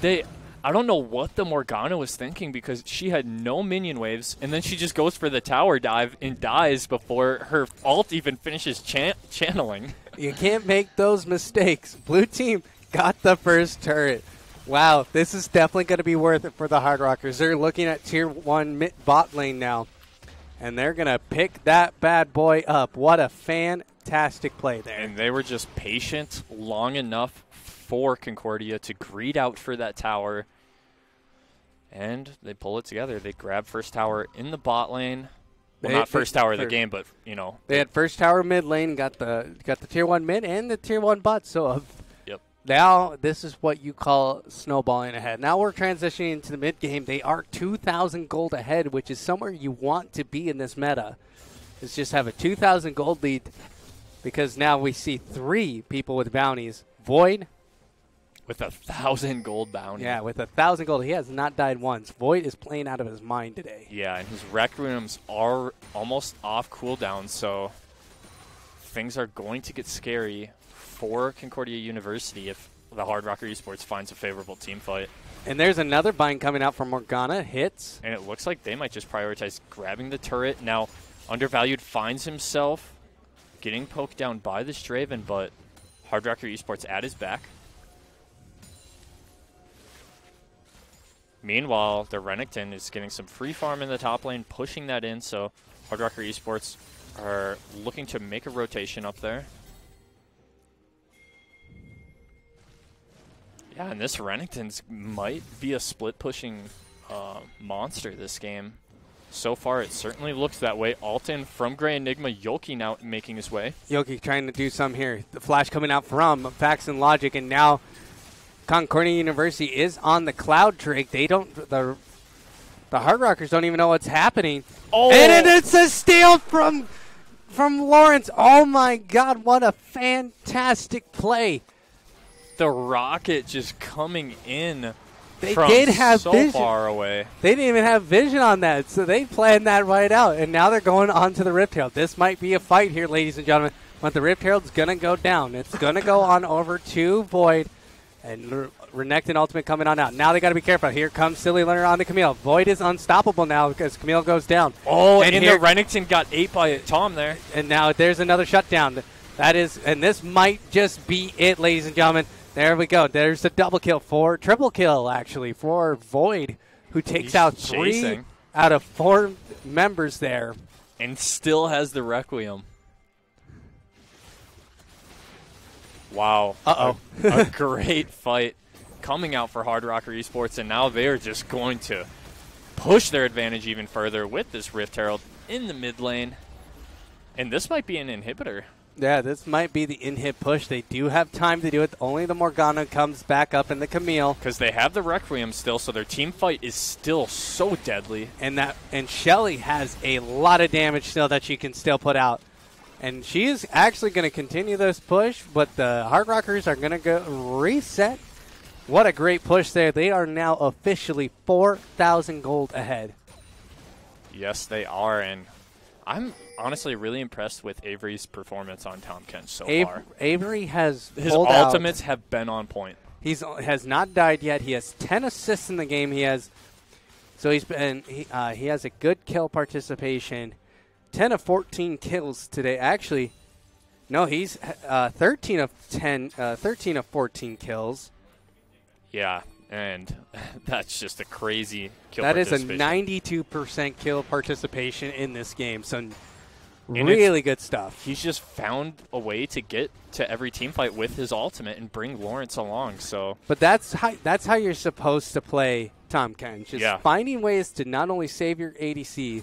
they I don't know what the Morgana was thinking because she had no minion waves and then she just goes for the tower dive and dies before her ult even finishes chan- channeling. You can't make those mistakes. Blue team got the first turret. Wow, this is definitely going to be worth it for the Hard Rockers. They're looking at tier one mid bot lane now, and they're going to pick that bad boy up. What a fantastic play there. And they were just patient long enough for Concordia to greed out for that tower. And they pull it together. They grab first tower in the bot lane. Well, They- not first tower of the game, but you know, They had first tower mid lane, got the got the tier one mid and the tier one bot. So Yep. Now this is what you call snowballing ahead. Now we're transitioning into the mid game. They are two thousand gold ahead, which is somewhere you want to be in this meta. Is just have a two thousand gold lead because now we see three people with bounties. Void, with a thousand gold bounty. yeah, with a thousand gold, he has not died once. Void is playing out of his mind today. Yeah, and his requiems are almost off cooldown, so things are going to get scary for Concordia University if the Hard Rocker Esports finds a favorable team fight. And there's another bind coming out from Morgana. Hits. And it looks like they might just prioritize grabbing the turret. Now, Undervalued finds himself getting poked down by the Draven, but Hard Rocker Esports at his back. Meanwhile, the Renekton is getting some free farm in the top lane, pushing that in, so Hard Rocker Esports are looking to make a rotation up there. Yeah, and this Renekton's might be a split pushing uh, monster this game. So far, it certainly looks that way. Alton from Grey Enigma, Yoki now making his way. Yoki trying to do some here. The flash coming out from Facts and Logic, and now Concordia University is on the Cloud Drake. They don't the the Hard Rockers don't even know what's happening. Oh! and it, it's a steal from from Lawrence. Oh my God! What a fantastic play. The rocket just coming in They from did have so vision. far away. They didn't even have vision on that, so they planned that right out. And now they're going on to the Rift Herald. This might be a fight here, ladies and gentlemen. But the Rift Herald's going to go down. It's going to go on over to Void. And R- Renekton Ultimate coming on out. Now they got to be careful. Here comes Silly Learner on the Camille. Void is unstoppable now because Camille goes down. Oh, and, And the here- Renekton got ate by Tahm there. And now there's another shutdown. That is, and this might just be it, ladies and gentlemen. There we go. There's a double kill for triple kill actually for Void, who takes He's out three chasing. out of four members there. And still has the Requiem. Wow. Uh-oh. A, a great fight coming out for Hard Rocker Esports, and now they're just going to push their advantage even further with this Rift Herald in the mid lane. And this might be an inhibitor. Yeah, this might be the in-hit push. They do have time to do it. Only the Morgana comes back up in the Camille, Because they have the Requiem still, so their team fight is still so deadly. and that and Shelly has a lot of damage still that she can still put out. And she is actually going to continue this push, but the Hard Rockers are going to go reset. What a great push there! They are now officially four thousand gold ahead. Yes, they are, and I'm honestly really impressed with Avery's performance on Tahm Kench so Av- far. Avery has His pulled out- ultimates have been on point. He's has not died yet. He has ten assists in the game. He has so he's been he, uh, he has a good kill participation. Ten of fourteen kills today. Actually, no, he's uh, thirteen of 10, uh, 13 of fourteen kills. Yeah, and that's just a crazy kill That is a ninety-two percent kill participation in this game. So it's- really good stuff. He's just found a way to get to every team fight with his ultimate and bring Lawrence along. So But that's how that's how you're supposed to play Tahm Kench. Just Yeah. finding ways to not only save your ADC,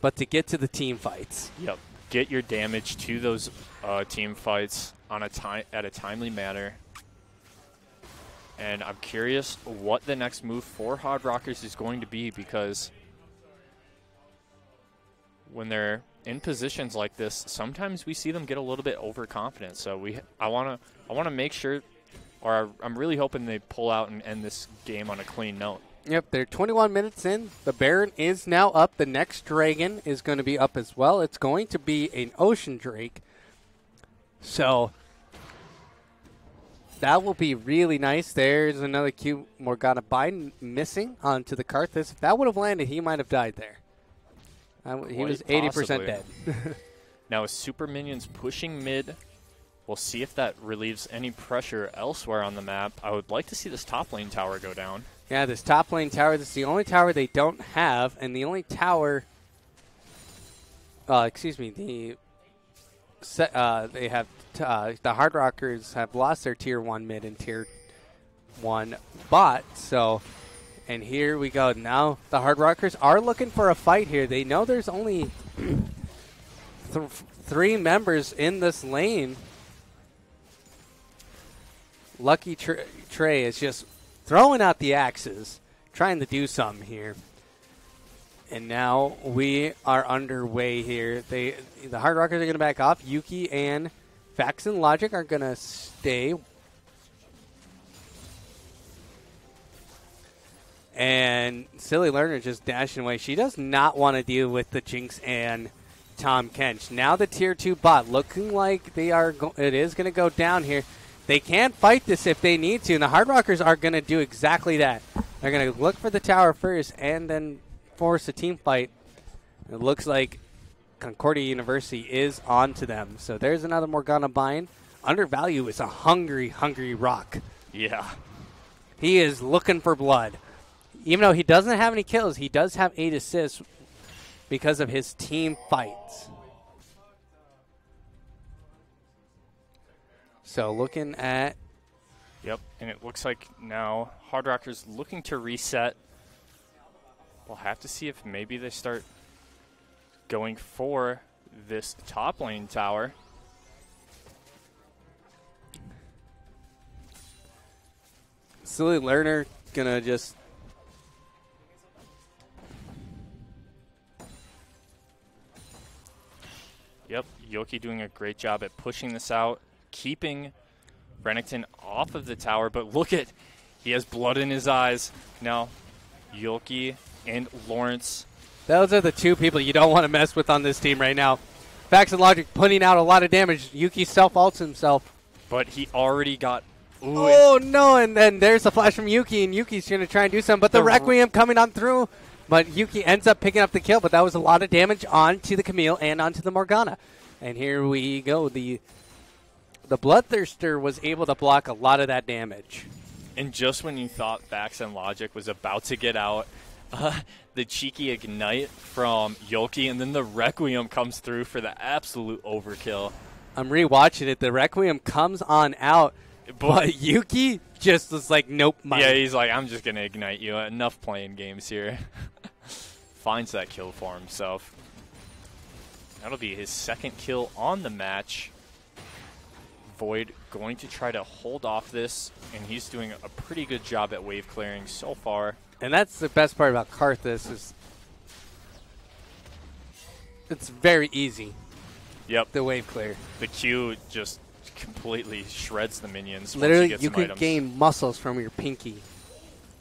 but to get to the team fights. Yep. Get your damage to those uh, team fights on a time at a timely manner. And I'm curious what the next move for Hard Rockers is going to be because when they're in positions like this, sometimes we see them get a little bit overconfident. So we, I want to, I want to make sure, or I'm really hoping they pull out and end this game on a clean note. Yep, they're 21 minutes in. The Baron is now up. The next Dragon is going to be up as well. It's going to be an Ocean Drake. So that will be really nice. There's another cute Morgana Biden missing onto the Karthus. If that would have landed, he might have died there. He Quite was 80% possibly. dead. Now, with super minions pushing mid, we'll see if that relieves any pressure elsewhere on the map. I would like to see this top lane tower go down. Yeah, this top lane tower. This is the only tower they don't have, and the only tower. Uh, excuse me. The se- uh, they have uh, the Hard Rockers have lost their tier one mid and tier one bot. So, and here we go. Now the Hard Rockers are looking for a fight here. They know there's only th- three members in this lane. Lucky Tr- Trey is just throwing out the axes, trying to do something here. And now we are underway here. They the Hard Rockers are going to back off. Yuki and Facts and Logic are going to stay. And Silly Learner just dashing away. She does not want to deal with the Jinx and Tahm Kench. Now the tier two bot looking like they are. Go- it is going to go down here. They can fight this if they need to, and the Hard Rockers are going to do exactly that. They're going to look for the tower first, and then force a team fight. It looks like Concordia University is on to them. So there's another Morgana bind. Undervalue is a hungry, hungry rock. Yeah. He is looking for blood. Even though he doesn't have any kills, he does have eight assists because of his team fights. So looking at Yep. And it looks like now Hard Rockers looking to reset. We'll have to see if maybe they start going for this top lane tower. Silly Learner gonna just Yuki doing a great job at pushing this out, keeping Rennington off of the tower. But look at, he has blood in his eyes. Now, Yuki and Lawrence. Those are the two people you don't want to mess with on this team right now. Facts and Logic putting out a lot of damage. Yuki self ults himself. But he already got. Oh, ooh, Oh no! And then there's a flash from Yuki, and Yuki's going to try and do something. But the The- Requiem coming on through, but Yuki ends up picking up the kill. But that was a lot of damage onto the Camille and onto the Morgana. And here we go. The the Bloodthirster was able to block a lot of that damage. And just when you thought Facts and Logic was about to get out, uh, the cheeky ignite from Yuki, and then the Requiem comes through for the absolute overkill. I'm rewatching it. The Requiem comes on out, but Yuki just was like, "Nope." mine." Yeah, he's like, I'm just gonna ignite you. Enough playing games here. Finds that kill for himself. That'll be his second kill on the match. Void going to try to hold off this, and he's doing a pretty good job at wave clearing so far. And that's the best part about Karthus is it's very easy. Yep, The wave clear. the Q just completely shreds the minions. you Literally, you can items. gain muscles from your pinky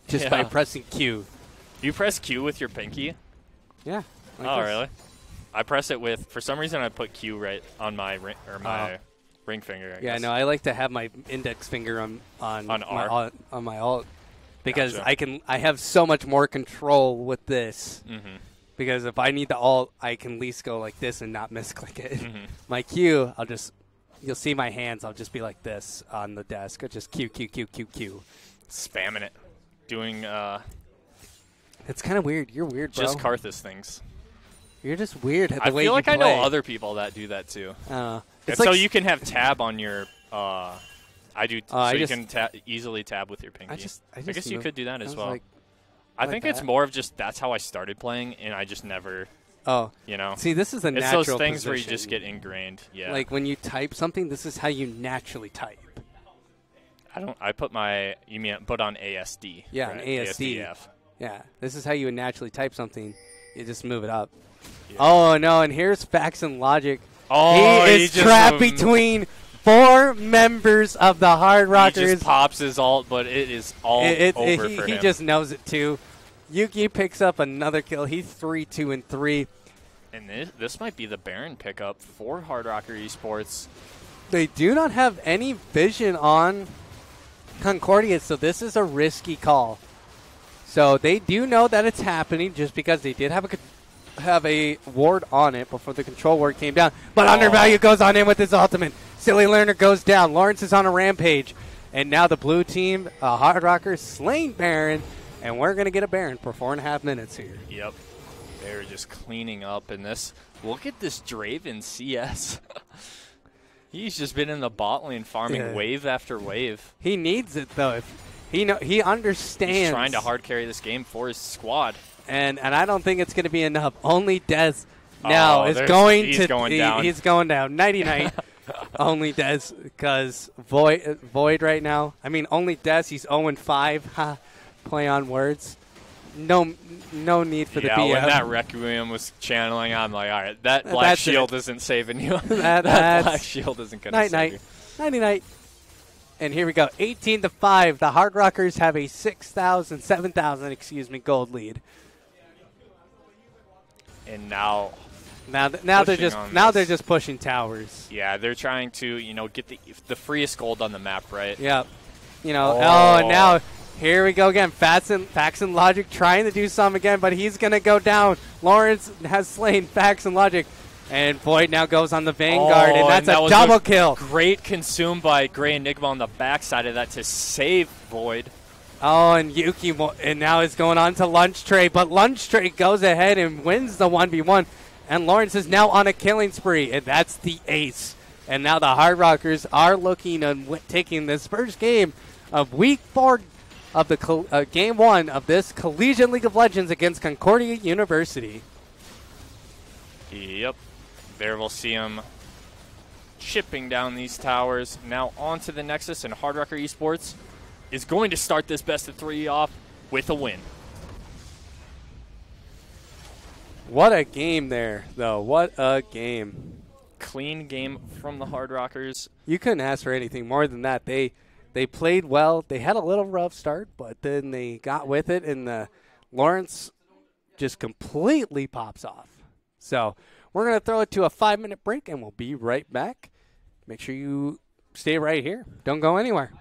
just by pressing Q. You press Q with your pinky. Yeah. like oh, this. really? I press it with. For some reason, I put Q right on my ring or my Oh. ring finger. I Yeah, guess. no, I like to have my index finger on on, On my alt, on my alt because Gotcha. I can I have so much more control with this. Mhm. Because if I need the alt, I can at least go like this and not misclick it. Mm-hmm. My Q, I'll just you'll see my hands. I'll just be like this on the desk. I'll just Q Q Q Q Q. Spamming it, doing uh, It's kind of weird. You're weird, bro. just Karthus things. You're just weird at the I feel like I play. know other people that do that too. Uh, it's so you can have tab on your. Uh, I do. Uh, so I you can ta- easily tab with your pinky. I just I, just guess you could do that as well. like, I like think it's more of just that's how I started playing, and I just never, oh, you know. see, this is a natural position. it's those things where you just get ingrained. Yeah. like when you type something. This is how you naturally type. I don't. I put my. You mean put on ASD? Yeah, right? ASD. ASDF. Yeah, this is how you would naturally type something. You just move it up. Yeah. Oh no! And here's facts and logic. Oh, he he is just trapped between four members of the Hard He Rockers. just pops his alt, but it is all It- it- over he, for he just knows it too. Yuki picks up another kill. He's three, two, and three. and this, this might be the Baron pickup for Hard Rocker Esports. They do not have any vision on Concordia, so this is a risky call. So they do know that it's happening just because they did have a have a ward on it before the control ward came down. But Oh. Undervalue goes on in with his ultimate. Silly Learner goes down. Lawrence is on a rampage. And now the blue team, uh, Hard Rockers, slain Baron. And we're going to get a Baron for four and a half minutes here. Yep. They're just cleaning up in this. Look at this Draven CS. He's just been in the bot lane farming Yeah. wave after wave. He needs it, though. If He know he understands. He's trying to hard carry this game for his squad. And and I don't think it's going to be enough. Only Des oh, now Oh, is going he's to going he- down. he's going down. Nighty night. only Des because Void Void right now. I mean, only Des. He's 0 and 5. Ha, play on words. No, no need for yeah, the BM. when that Requiem was channeling, I'm like, all right, that Black that's Shield isn't saving you. That- that Black Shield isn't going to night save night, you. nighty night. And here we go, 18 to five. The Hard Rockers have a 6,000, 7,000, excuse me, gold lead. And now, Now, th- now they're just now this. they're just pushing towers. yeah, they're trying to, you know, get the the freest gold on the map, right? Yep. You know, oh, Oh. and now here we go again. Facts and, Facts and Logic trying to do some again, but he's going to go down. Lawrence has slain Facts and Logic. And Void now goes on the Vanguard, Oh, and that's that a double kill. Great consume by Grey Enigma on the backside of that to save Void. Oh, and Yuki, and now it's going on to Lunch Tray, but Lunch Tray goes ahead and wins the 1v1. And Lawrence is now on a killing spree, and that's the ace. And now the Hard Rockers are looking and taking this first game of week four of the uh, game one of this Collegiate League of Legends against Concordia University. Yep. There we'll see him chipping down these towers. Now on to the Nexus, and Hard Rocker Esports is going to start this best of three off with a win. What a game there, though. What a game. Clean game from the Hard Rockers. You couldn't ask for anything more than that. They they played well. They had a little rough start, but then they got with it, and the Lawrence just completely pops off. So we're gonna throw it to a five minute break, and we'll be right back. Make sure you stay right here. Don't go anywhere.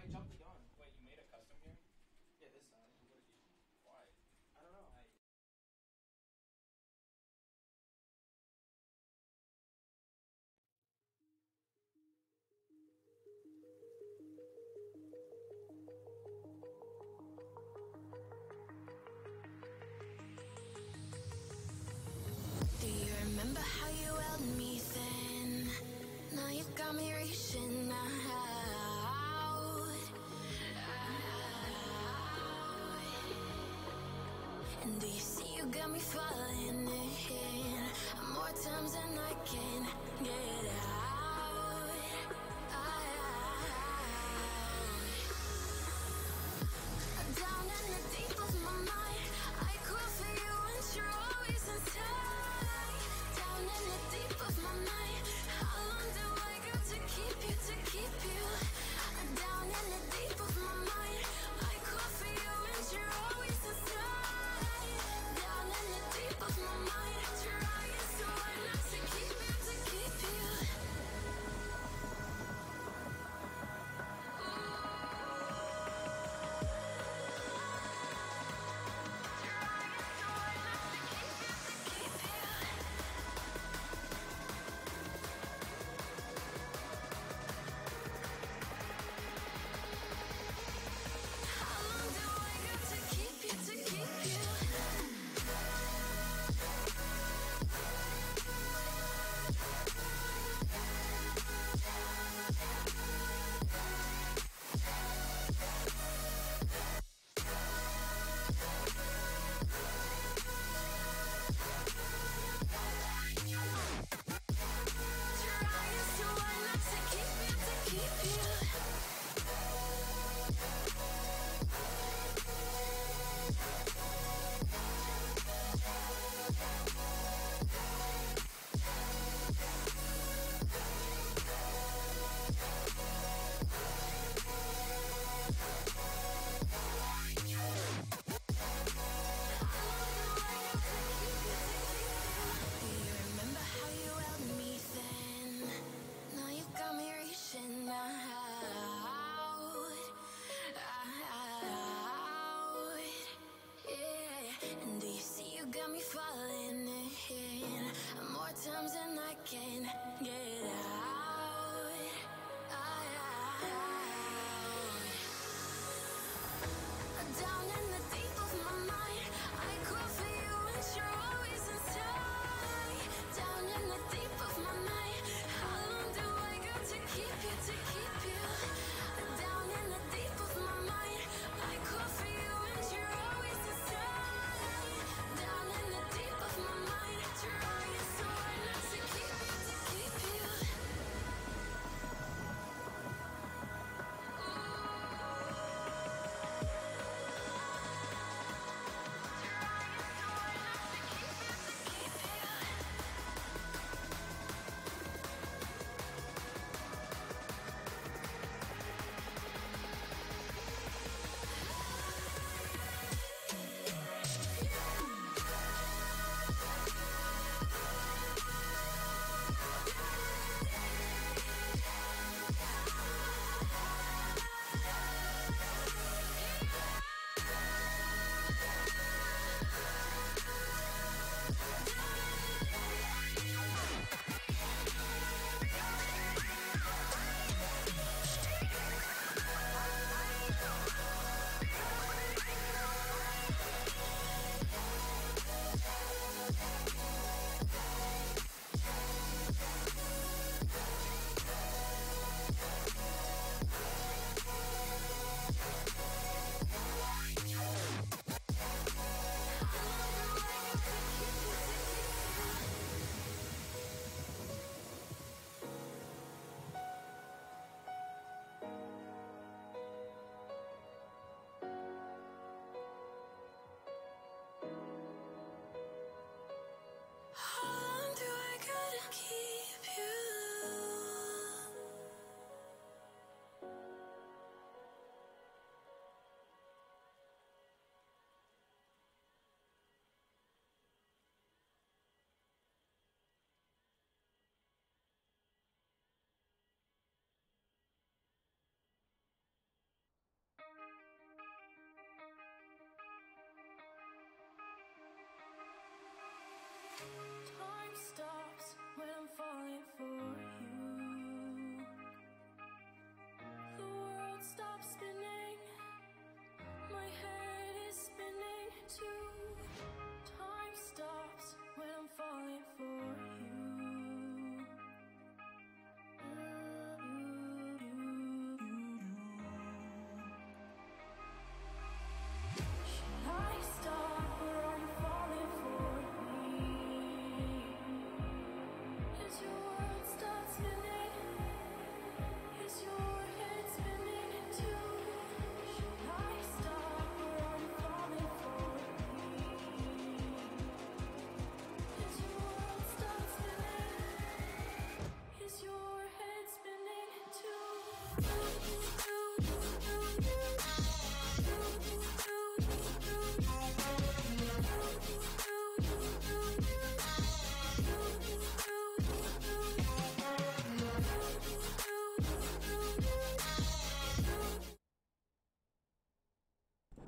Keep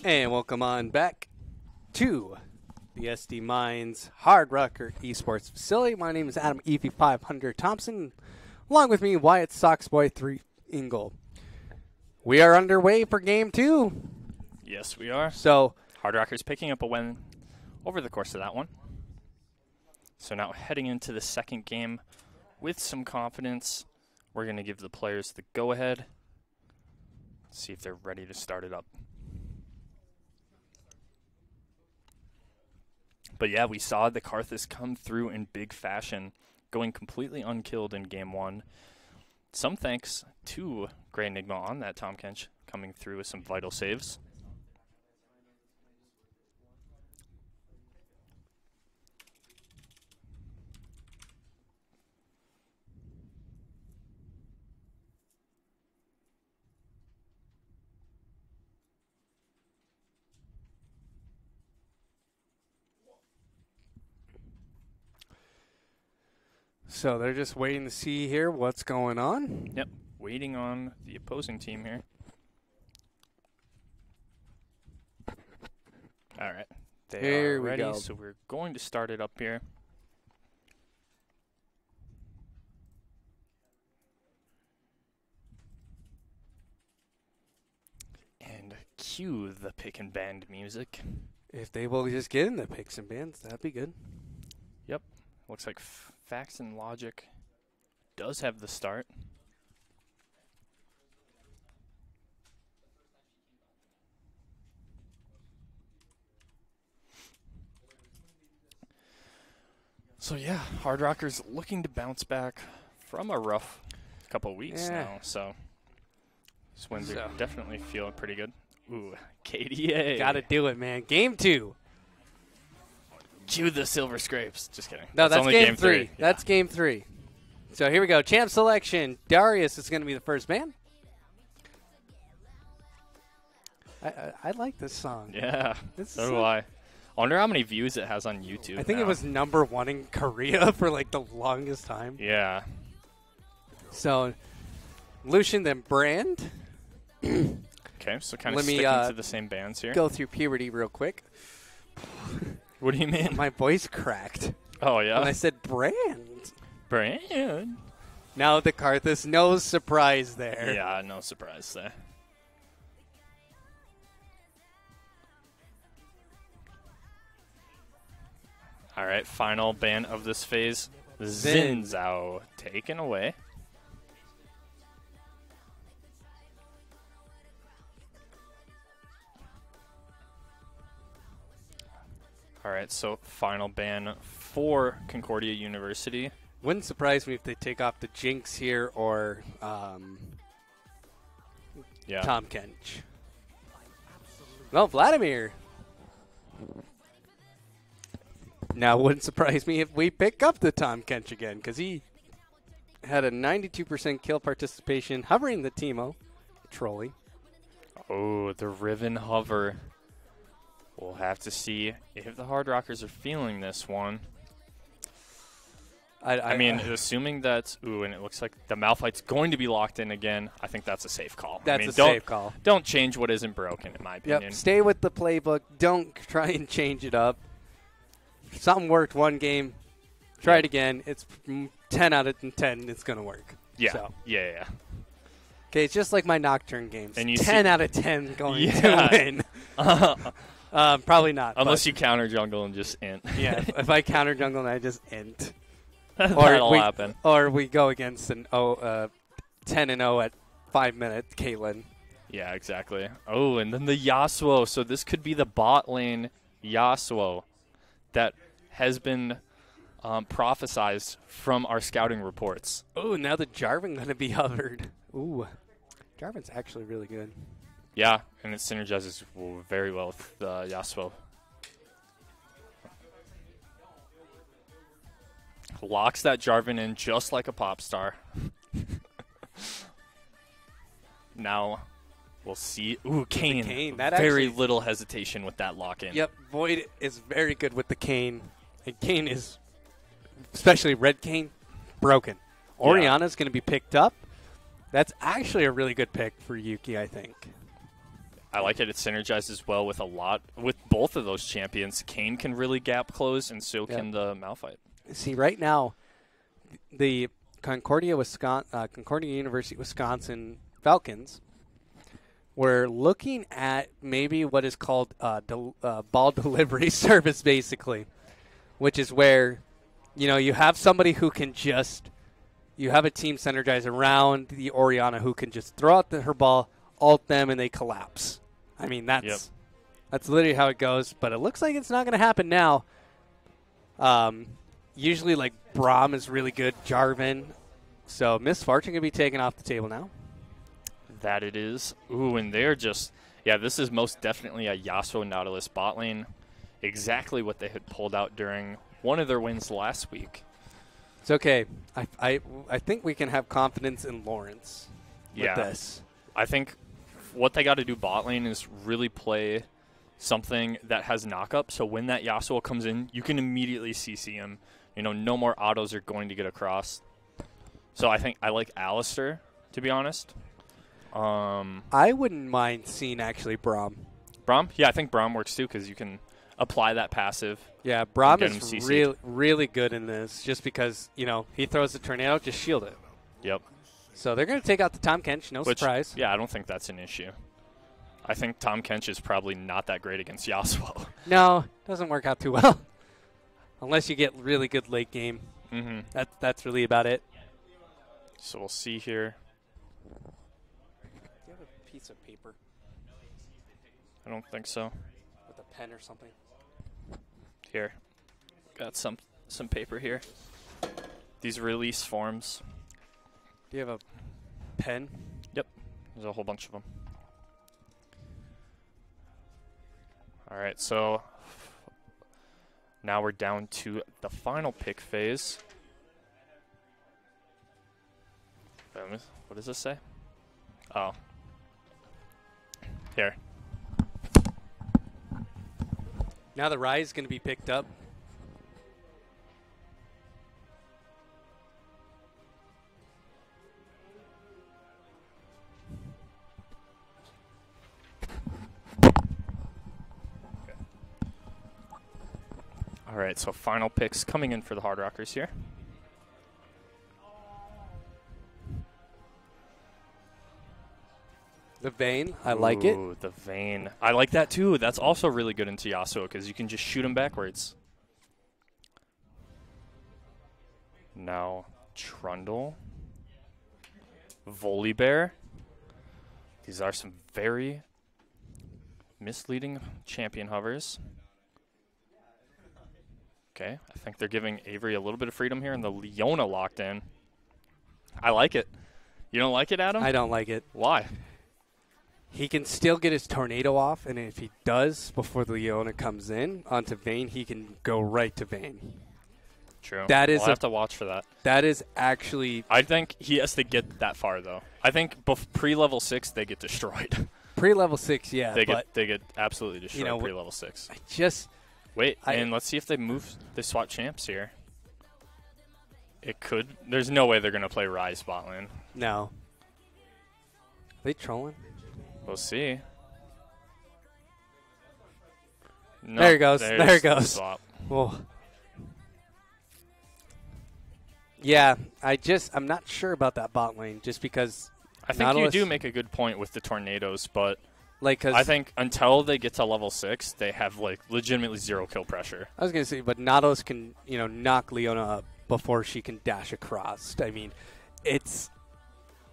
And welcome on back to the SD Mines Hard Rocker Esports facility. My name is Adam EV500 Thompson. Along with me, Wyatt Soxboy 3 Ingle. We are underway for game two. Yes, we are. So, Hard Rockers picking up a win over the course of that one. So now heading into the second game with some confidence, we're going to give the players the go ahead. See if they're ready to start it up. But yeah, we saw the Karthus come through in big fashion, going completely unkilled in game one. Some thanks to Grey Enigma on that Tahm Kench coming through with some vital saves. so they're just waiting to see here what's going on. Yep, waiting on the opposing team here. All right, they Here are we ready, go. so we're going to start it up here. And cue the pick and band music. If they will just get in the picks and bands, that'd be good. Yep, looks like F- Facts and Logic does have the start. So yeah, Hard Rockers looking to bounce back from a rough couple weeks Yeah. now. So these wins So- are definitely feeling pretty good. Ooh, KDA. Got to do it, man. Game two. Cue the silver scrapes. Just kidding. No, that's only game, game three. three. That's game three. So here we go. Champ selection. Darius is going to be the first man. I, I, I like this song. Yeah, This so is do I. I wonder how many views it has on YouTube. I think now. it was number one in Korea for like the longest time. Yeah. So, Lucian then Brand. Okay, so kind of Let me, sticking uh, to the same bands here. Go through puberty real quick. What do you mean? My voice cracked oh when yeah, I said Brand. brand. Now the Karthus, no surprise there. Yeah, no surprise there. All right, final ban of this phase. Xin. Zinzao taken away. All right, so final ban for Concordia University. Wouldn't surprise me if they take off the Jinx here or um, Yeah. Tahm Kench. Well, Vladimir. Now, it wouldn't surprise me if we pick up the Tahm Kench again because he had a 92% kill participation, hovering the Teemo, oh, trolling. Oh, the Riven Hover. We'll have to see if the Hard Rockers are feeling this one. I, I mean, assuming that, ooh, and it looks like the Malphite's going to be locked in again, I think that's a safe call. I that's mean, a don't, safe call. Don't change what isn't broken, in my opinion. Yep. Stay with the playbook. Don't try and change it up. Something worked one game. Try it again. It's 10 out of 10. It's going to work. Yeah, So, yeah, yeah. okay, it's just like my Nocturne games. And you 10 see- out of 10 going Yeah. to win. um, probably not. Unless you counter jungle and just int. yeah, if, if I counter jungle and I just int. That'll we, happen. Or we go against an oh, uh, 10 and 0 at 5 minutes, Caitlyn. Yeah, exactly. Oh, and then the Yasuo. So this could be the bot lane Yasuo that has been um, prophesized from our scouting reports. Oh, now the Jarvan going to be hovered. Ooh. Jarvan's actually really good. Yeah, and it synergizes very well with uh, Yasuo. Locks that Jarvan in just like a pop star. now we'll see. Ooh, Kayn. That very actually- little hesitation with that lock in. Yep, Void is very good with the Kayn. And Kayn is, especially Red Kayn, broken. Orianna's going to be picked up. That's actually a really good pick for Yuki, I think. I like it. It synergizes well with a lot with both of those champions. Kayn can really gap close, and so Yeah. can the Malphite. See, right now, the Concordia, Wisconsin, uh, Concordia University, Wisconsin Falcons. We're looking at maybe what is called uh, del- uh, ball delivery service, basically, which is where you know you have somebody who can just you have a team synergize around the Orianna who can just throw out the, her ball, alt them, and they collapse. I mean that's Yep. that's literally how it goes. But it looks like it's not going to happen now. Um, usually, like Braum is really good, Jarvan. So Miss Fortune can be taken off the table now. That it is. Ooh, and they're just yeah. This is most definitely a Yasuo Nautilus bot lane. Exactly what they had pulled out during one of their wins last week. It's okay. I, I, I think we can have confidence in Lawrence Yeah. this. I think what they got to do bot lane is really play something that has knockup. So when that Yasuo comes in, you can immediately CC him. You know, no more autos are going to get across. So I think I like Alistar, to be honest. Um, I wouldn't mind seeing actually Braum. Braum, yeah, I think Braum works too because you can apply that passive. Yeah, Brom is really really good in this just because, you know, he throws the tornado, just shield it. Yep. So they're going to take out the Tahm Kench, no Which, surprise. Yeah, I don't think that's an issue. I think Tahm Kench is probably not that great against Yasuo. No, doesn't work out too well. Unless you get really good late game. hmm That, that's really about it. So we'll see here. Do you have a piece of paper I don't think so. with a pen or something? Here, got some some paper here. These release forms. Do you have a pen? Yep. There's a whole bunch of them. All right, so now we're down to the final pick phase. Me- What does this say? Oh. Now the Ryze is going to be picked up. All right, so final picks coming in for the Hard Rockers here. The Vayne, I like it. The Vayne. I like that too. That's also really good in Yasuo because you can just shoot him backwards. Now, Trundle. Volibear. These are some very misleading champion hovers. Okay, I think they're giving Avery a little bit of freedom here, and the Leona locked in. I like it. You don't like it, Adam? I don't like it. Why? He can still get his tornado off, and if he does before the Leona comes in onto Vayne, he can go right to Vayne. True. That is We'll a- have to watch for that. That is actually I think he has to get that far though. I think pre level six they get destroyed. pre level six, yeah. they get they get absolutely destroyed know, pre level six. I just Wait, I- and let's see if they move. They swap champs here. It could. There's no way they're gonna play Ryze bot lane. no. they trolling? We'll see. No, There it goes. There it goes. Well, yeah. I just I'm not sure about that bot lane, just because I think Nautilus- you do make a good point with the tornadoes, but like cause I think until they get to level six, they have like legitimately zero kill pressure. I was gonna say, but Nautilus can you know knock Leona up before she can dash across. I mean, it's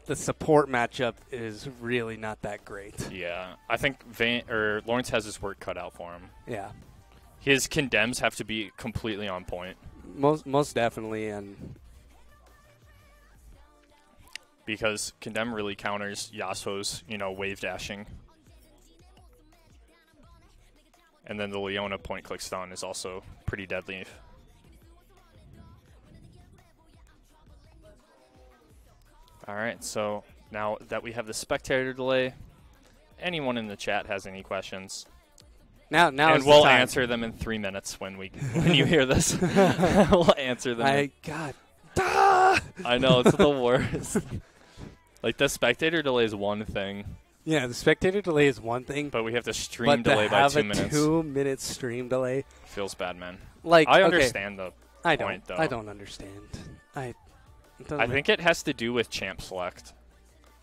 the support matchup is really not that great. Yeah, I think Van or Lawrence has his work cut out for him. Yeah, His condemns have to be completely on point most most definitely, and because condemn really counters Yasuo's you know wave dashing, and then the Leona point click stun is also pretty deadly. All right, so now that we have the spectator delay, anyone in the chat has any questions, now now and we'll answer them in three minutes when we when you hear this. we'll answer them. I God, I know it's the worst. like the spectator delay is one thing, yeah, the spectator delay is one thing, but we have to stream but delay to by have two a minutes. two minute stream delay, Feels bad, man. like I understand okay, though. I don't. I don't understand. I. I think it has to do with champ select,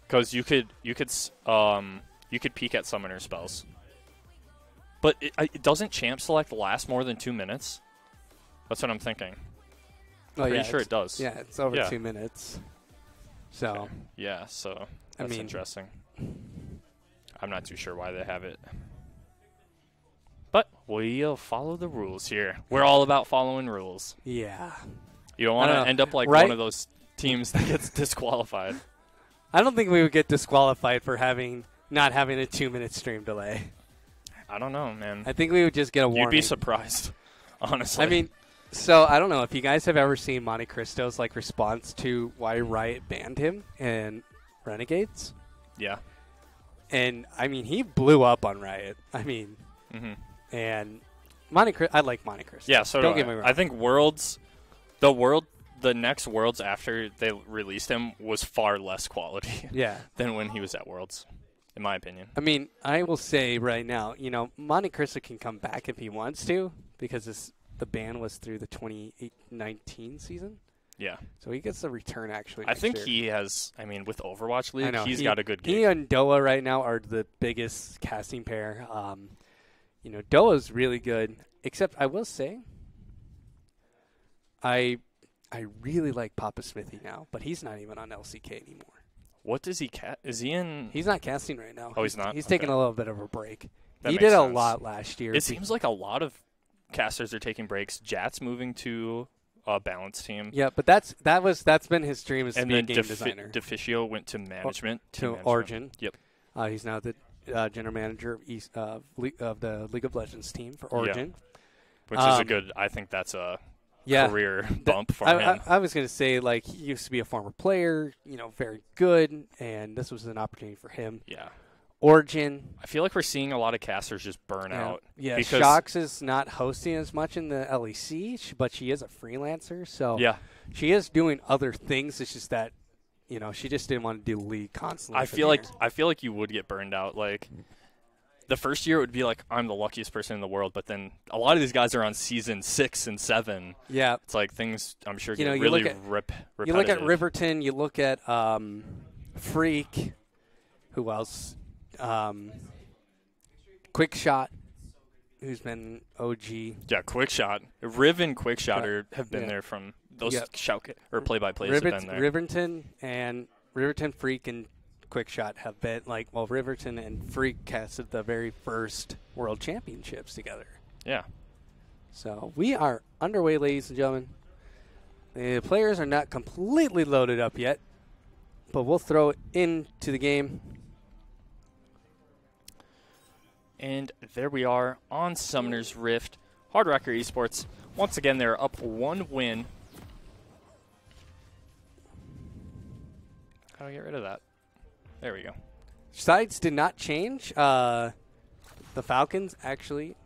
because you could you could um you could peek at summoner spells, but it, it doesn't champ select last more than two minutes. That's what I'm thinking. oh, Pretty yeah, sure it does. Yeah, it's over Yeah. two minutes. So Okay. Yeah, so I that's mean- interesting. I'm not too sure why they have it. But we'll follow the rules here. We're all about following rules. yeah, You don't want to end up like Right- one of those teams that gets disqualified. I don't think we would get disqualified for having not having a two minute stream delay. I don't know, man. I think we would just get a warning. You'd be surprised, honestly. I mean, so I don't know if you guys have ever seen Monte Cristo's like response to why Riot banned him in Renegades, yeah. and I mean he blew up on Riot. I mean, hmm and Monte Cristo. I like Monte Cristo. Yeah, so don't do get I. me wrong. I think Worlds, the world, the next Worlds after they released him was far less quality yeah. than when he was at Worlds, in my opinion. I mean, I will say right now, you know, Monte Cristo can come back if he wants to because this, the ban was through the 2019 season. Yeah. So he gets a return actually. I think year. he has. I mean, with Overwatch League, he's he- got a good game. He and Doa right now are the biggest casting pair. Um, you know, Doa's really good. Except I will say, I I really like Papa Smithy now, but he's not even on LCK anymore. What does he cat? Is he in? He's not casting right now. Oh, he's not? He's taking a little bit of a break. That he did a sense. lot last year. It seems like a lot of casters are taking breaks. Jatt's moving to a balance team, Yeah, but that's that was that's been his dream is to and be a then game Defi- designer. Deficio went to management to management. Origin. Yep. Uh, he's now the uh, general manager of East uh, Le- of the League of Legends team for Origin. Which is a Um, good. I think that's a Yeah, career bump for I, him. I, I was going to say like he used to be a former player, you know, very good, and this was an opportunity for him. yeah. Origin, I feel like we're seeing a lot of casters just burn yeah, out. yeah. because- Sjokz is not hosting as much in the LEC, but she is a freelancer, so Yeah. she is doing other things. It's just that, you know, she just didn't want to do league constantly. I feel like year. I feel like you would get burned out. Like the first year it would be like I'm the luckiest person in the world, but then a lot of these guys are on season six and seven. yeah. It's like things I'm sure You get know, you really look at- rip. You look at. Rivington. You look at um, Freak. Who else? Um, Quick Shot, who's been OG. Yeah, quick shot. Riv and quick shot are, have been Yeah. there from those Yeah. shout or play by plays have been there. Rivington and Rivington Freak and Quick Shot have been like well, Rivington and Freak casted the very first World Championships together. yeah. So we are underway, ladies and gentlemen. The players are not completely loaded up yet, but we'll throw it into the game. And there we are on Summoner's Rift. Hard Rocker Esports, once again, they're up one win. How do I get rid of that? There we go. Sides did not change. Uh, the Falcons actually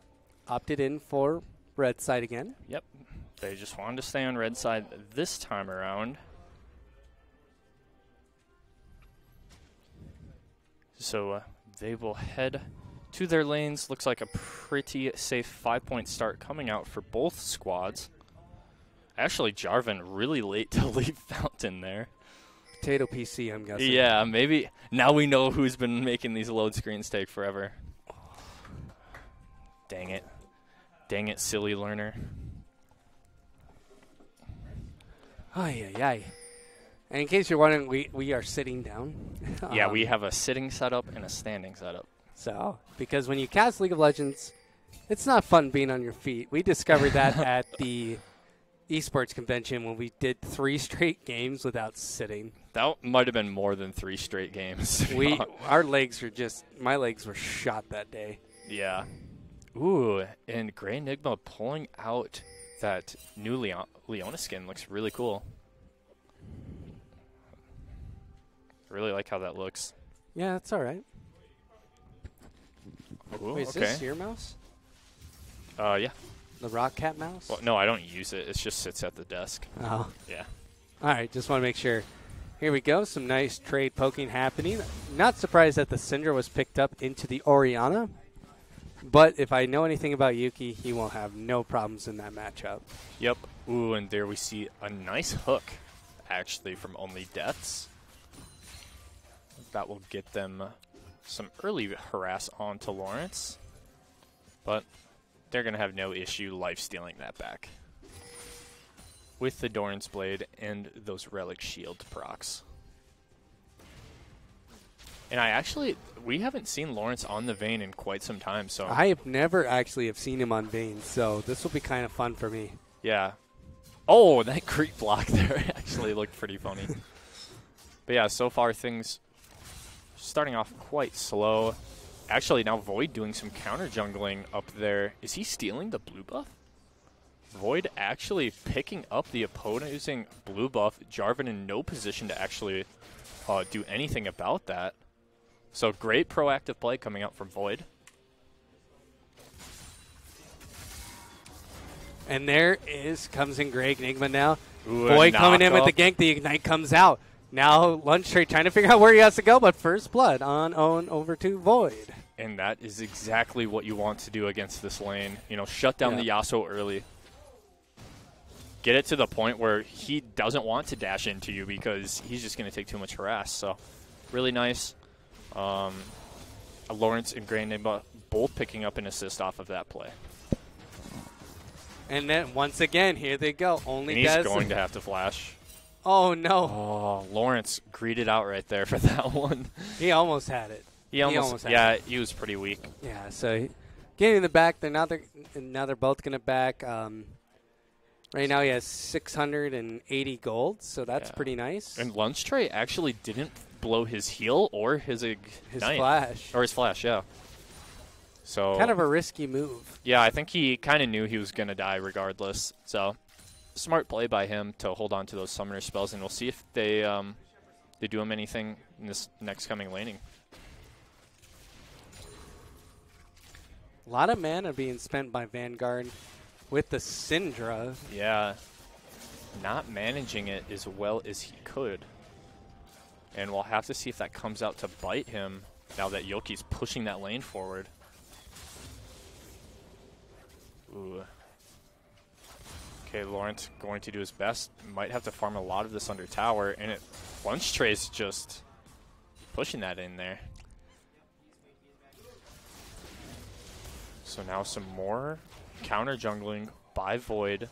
opted in for red side again. Yep. They just wanted to stay on red side this time around. So uh, they will head to their lanes. Looks like a pretty safe five point start coming out for both squads. Actually, Jarvan really late to leave Fountain there. Potato PC, I'm guessing. Yeah, maybe now we know who's been making these load screens take forever. Dang it. Dang it, silly learner. Ay, ay, ay. And in case you're wondering, we, we are sitting down. Yeah, Um, we have a sitting setup and a standing setup. So, because when you cast League of Legends, it's not fun being on your feet. We discovered that at the esports convention when we did three straight games without sitting. That might have been more than three straight games. We our legs were just my legs were shot that day. yeah. Ooh, and Grey Enigma pulling out that new Leon- Leona skin looks really cool. I really like how that looks. Yeah, that's all right. Ooh, Wait, is okay. this your mouse? Uh, yeah. The Roccat mouse? Well, no, I don't use it. It just sits at the desk. Oh. Yeah. All right, just want to make sure. Here we go. Some nice trade poking happening. Not surprised that the Syndra was picked up into the Orianna. But if I know anything about Yuki, he will have no problems in that matchup. Yep. Ooh, and there we see a nice hook, actually, from Only Deaths. That will get them some early harass onto Lawrence. But they're going to have no issue life stealing that back. With the Doran's Blade and those Relic Shield procs. And I actually, we haven't seen Lawrence on the Vayne in quite some time, so I have never actually have seen him on Vayne, so this will be kind of fun for me. Yeah. Oh, that creep block there actually looked pretty funny. but yeah, so far things starting off quite slow. Actually, now Void doing some counter jungling up there. Is he stealing the blue buff? Void actually picking up the opponent using blue buff. Jarvan in no position to actually uh, do anything about that. So great proactive play coming out from Void. And there is comes in Grey Enigma now. Ooh, Boy coming in with the gank. The ignite comes out. Now Lunch Tray trying to figure out where he has to go, but first blood on own over to Void. And that is exactly what you want to do against this lane. You know, shut down Yeah. the Yasuo early. Get it to the point where he doesn't want to dash into you because he's just going to take too much harass. So, really nice. Um, Lawrence and Grand both picking up an assist off of that play. And then once again, here they go. Only And he's Dez. going to have to flash. Oh no, Oh, Lawrence greeted out right there for that one. he almost had it. He almost, almost had yeah, he was pretty weak. Yeah, so he- getting in the back. They're now they're now they're both gonna back. Um, right now he has 680 gold, so that's Yeah. pretty nice. And Lunch Tray actually didn't blow his heal or his ignite. His flash, Or his flash, yeah. So kind of a risky move. yeah, I think he kind of knew he was gonna die regardless. So smart play by him to hold on to those summoner spells, and we'll see if they um, they do him anything in this next coming laning. A lot of mana being spent by Vanguard with the Syndra. Yeah, not managing it as well as he could, and we'll have to see if that comes out to bite him now that Yuki's pushing that lane forward. Ooh. Okay, Lawrence going to do his best. Might have to farm a lot of this under tower, and it Lunch Tray's just pushing that in there. So now some more counter jungling by Void.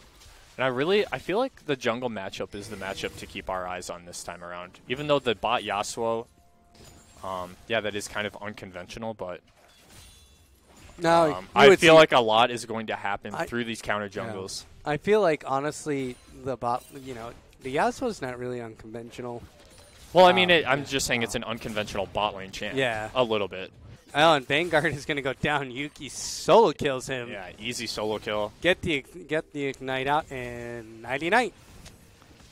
And I really, I feel like the jungle matchup is the matchup to keep our eyes on this time around. Even though the bot Yasuo, um, yeah, that is kind of unconventional, but No, um, I feel like a lot is going to happen I- through these counter jungles. I feel like honestly, the bot. You know, the Yasuo is not really unconventional. Well, I mean, Um, it, I'm yeah. just saying it's an unconventional bot lane champ. Yeah. a little bit. Oh, and Vanguard is going to go down. Yuki solo kills him. Yeah, easy solo kill. Get the get the ignite out and 99.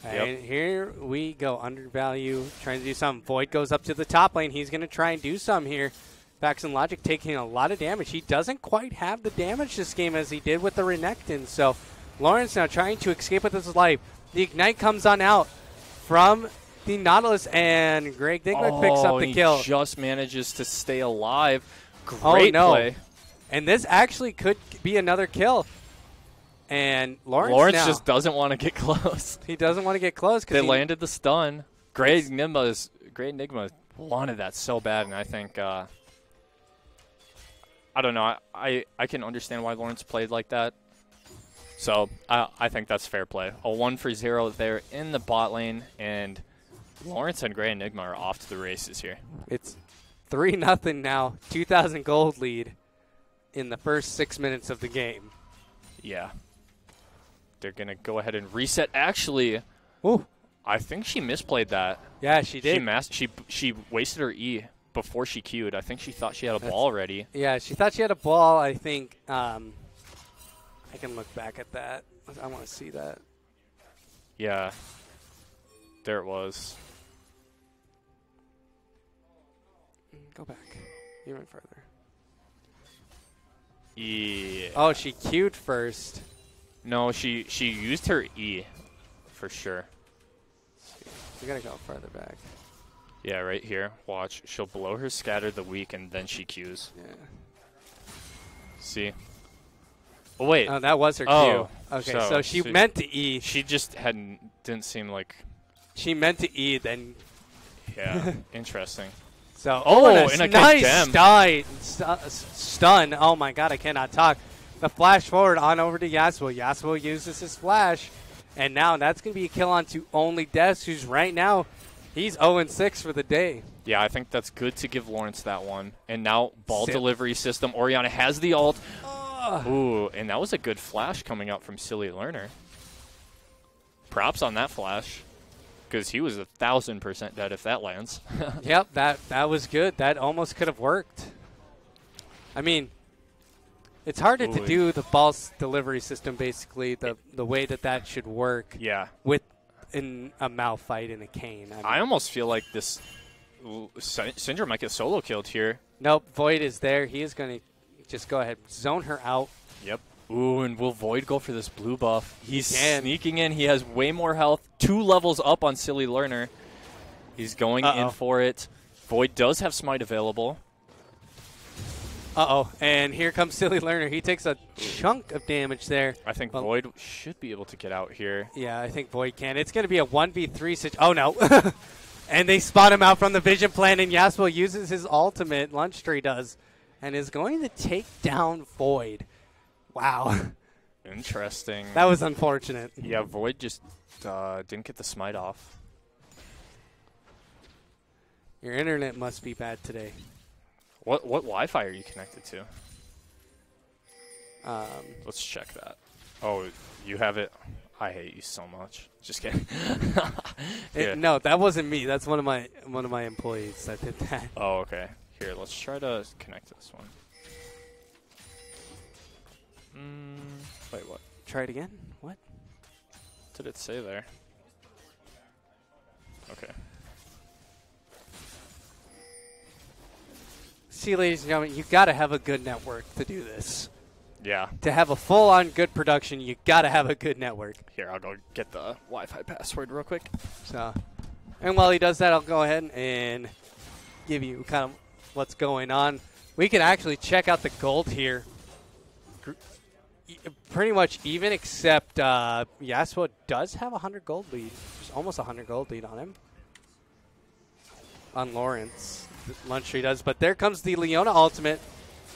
Yep. And here we go. Undervalue trying to do something. Void goes up to the top lane. He's going to try and do some here. And Logic taking a lot of damage. He doesn't quite have the damage this game as he did with the Renekton. So Lawrence now trying to escape with his life. The ignite comes on out from the Nautilus, and Greg Digler picks up Oh, the he kill. just manages to stay alive. Oh, Great no. play. And this actually could be another kill. And Lawrence, Lawrence now, just doesn't want to get close. he doesn't want to get close They because landed the stun. Grey Enigma's Grey Enigma wanted that so bad, and I think uh, I don't know. I, I I can understand why Lawrence played like that. So I I think that's fair play. A one for zero there in the bot lane, and Lawrence and Grey Enigma are off to the races here. it's three nothing now. Two thousand gold lead in the first six minutes of the game. Yeah, they're gonna go ahead and reset. Actually, Ooh, I think she misplayed that. yeah, she She did. mas- she she wasted her E before she queued. I think she thought she had a ball already. yeah, she thought she had a ball. I think um, I can look back at that. I want to see that. Yeah. There it was. Go back even further. Yeah. Oh, she queued first. No, she she used her E for sure. We gotta go further back. Yeah, right here. Watch. She'll blow her scatter the weak and then she queues. Yeah. See? Oh wait. Oh, that was her Oh, cue. Okay, so- so, she so- meant to E. she just hadn't didn't seem like She meant to E, then yeah, interesting. So Oh, and a, and a nice condemn. stun, uh, stun. Oh my god, I cannot talk. The flash forward on over to Yasuo. Yasuo uses his flash, and now that's going to be a kill on to only Des, who's right now he's 0 6 for the day. Yeah, I think that's good to give Lawrence that one. And now ball Sil- delivery system. Orianna has the ult. Ooh, and that was a good flash coming out from Silly Learner. Props on that flash. Because he was a thousand percent dead if that lands. yep, that that was good. That almost could have worked. I mean, it's harder to do the ball delivery system basically the the way that that should work yeah. with in a Malphite and a Kayn. I mean, I almost feel like this Syndra might get solo killed here. Nope, Void is there. He is going to just go ahead, zone her out. Yep. Ooh, and will Void go for this blue buff? He's can. sneaking in. He has way more health. Two levels up on Silly Learner. He's going Uh-oh. in for it. Void does have Smite available. Uh oh, and here comes Silly Learner. He takes a chunk of damage there. I think Well- Void should be able to get out here. Yeah, I think Void can. It's going to be a 1v3 situation. Oh no. and they spot him out from the vision plan, and Yasuo uses his ultimate, Lunch Tray does, and is going to take down Void. Wow. Interesting. that was unfortunate. yeah, Void just uh, didn't get the Smite off. Your internet must be bad today. What what Wi-Fi are you connected to? Um, Let's check that. Oh, you have it. I hate you so much. Just kidding. it- no, that wasn't me. That's one of my one of my employees that did that. Oh, okay. Here, let's try to connect to this one. Mm, wait, what? Try it again. What? What did it say there? Okay. See, ladies and gentlemen, you got to have a good network to do this. Yeah. To have a full-on good production, you got to have a good network. Here, I'll go get the Wi-Fi password real quick. So, and while he does that, I'll go ahead and give you kind of what's going on. We can actually check out the gold here. Pretty much even, except uh, Yasuo does have a 100 gold lead. There's almost a 100 gold lead on him. On Lawrence. Lunch Tray does. But there comes the Leona ultimate.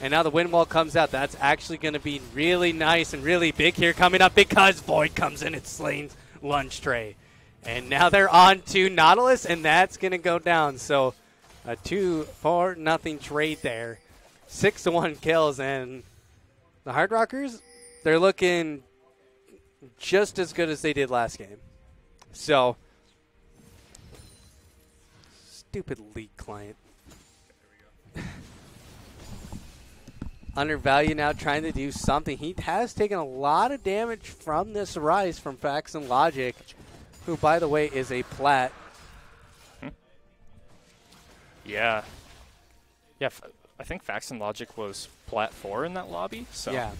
And now the wind wall comes out. That's actually going to be really nice and really big here coming up because Void comes in and slains Lunch Tray. And now they're on to Nautilus, and that's going to go down. So a two, four, nothing trade there. Six to one kills, and the Hard Rockers, they're looking just as good as they did last game. So, stupid league client. Undervalue now trying to do something. He has taken a lot of damage from this Ryze from Facts and Logic, who, by the way, is a plat. Hmm. Yeah. Yeah, f- I think Facts and Logic was plat 4 in that lobby. So Yeah.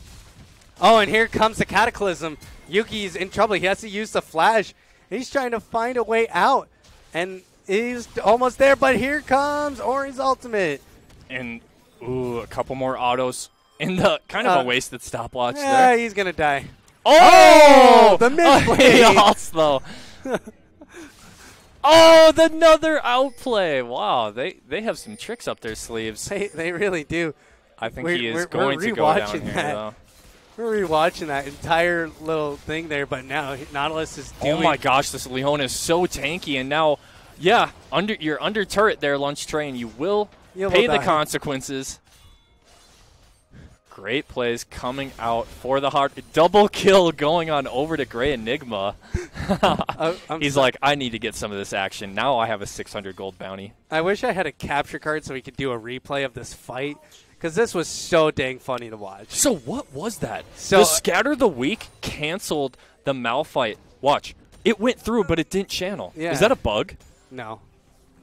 Oh, and here comes the Cataclysm. Yuki's in trouble. He has to use the flash. He's trying to find a way out. And he's almost there, but here comes Ori's ultimate. And, ooh, a couple more autos. In the kind of Uh, a wasted stopwatch Yeah, there. he's going to die. Oh! the mid-play. Chaos, though. oh, the another outplay. Wow, they, they have some tricks up their sleeves. They, they really do. I think We're- he is going to go down here, that. though. We're rewatching that entire little thing there, but now Nautilus is oh doing. Oh my gosh, this Leon is so tanky, and now, yeah, under you're under turret there, Lunch Tray. You will You pay the die. consequences. Great plays coming out for the heart. Double kill going on over to Grey Enigma. He's like, I need to get some of this action. Now I have a 600 gold bounty. I wish I had a capture card so we could do a replay of this fight because this was so dang funny to watch. So what was that? So- the scatter the weak canceled the Malphite. Watch, it went through, but it didn't channel. Yeah. Is that a bug? No.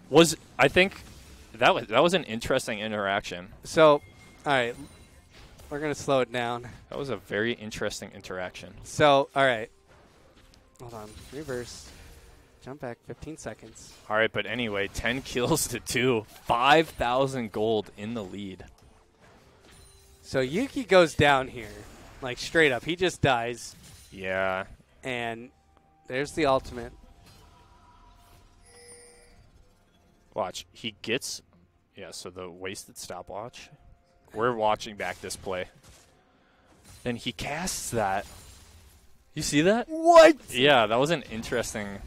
Was I think that was that was an interesting interaction. So, all right, we're gonna slow it down. That was a very interesting interaction. So, all right, hold on, reverse, jump back, 15 seconds. All right, but anyway, 10 kills to 2, 5,000 gold in the lead. So Yuki goes down here, like straight up. He just dies, Yeah. and there's the ultimate. Watch, he gets Yeah, so the wasted stopwatch. We're watching back this play. And he casts that. You see that? What? Yeah, that was an interesting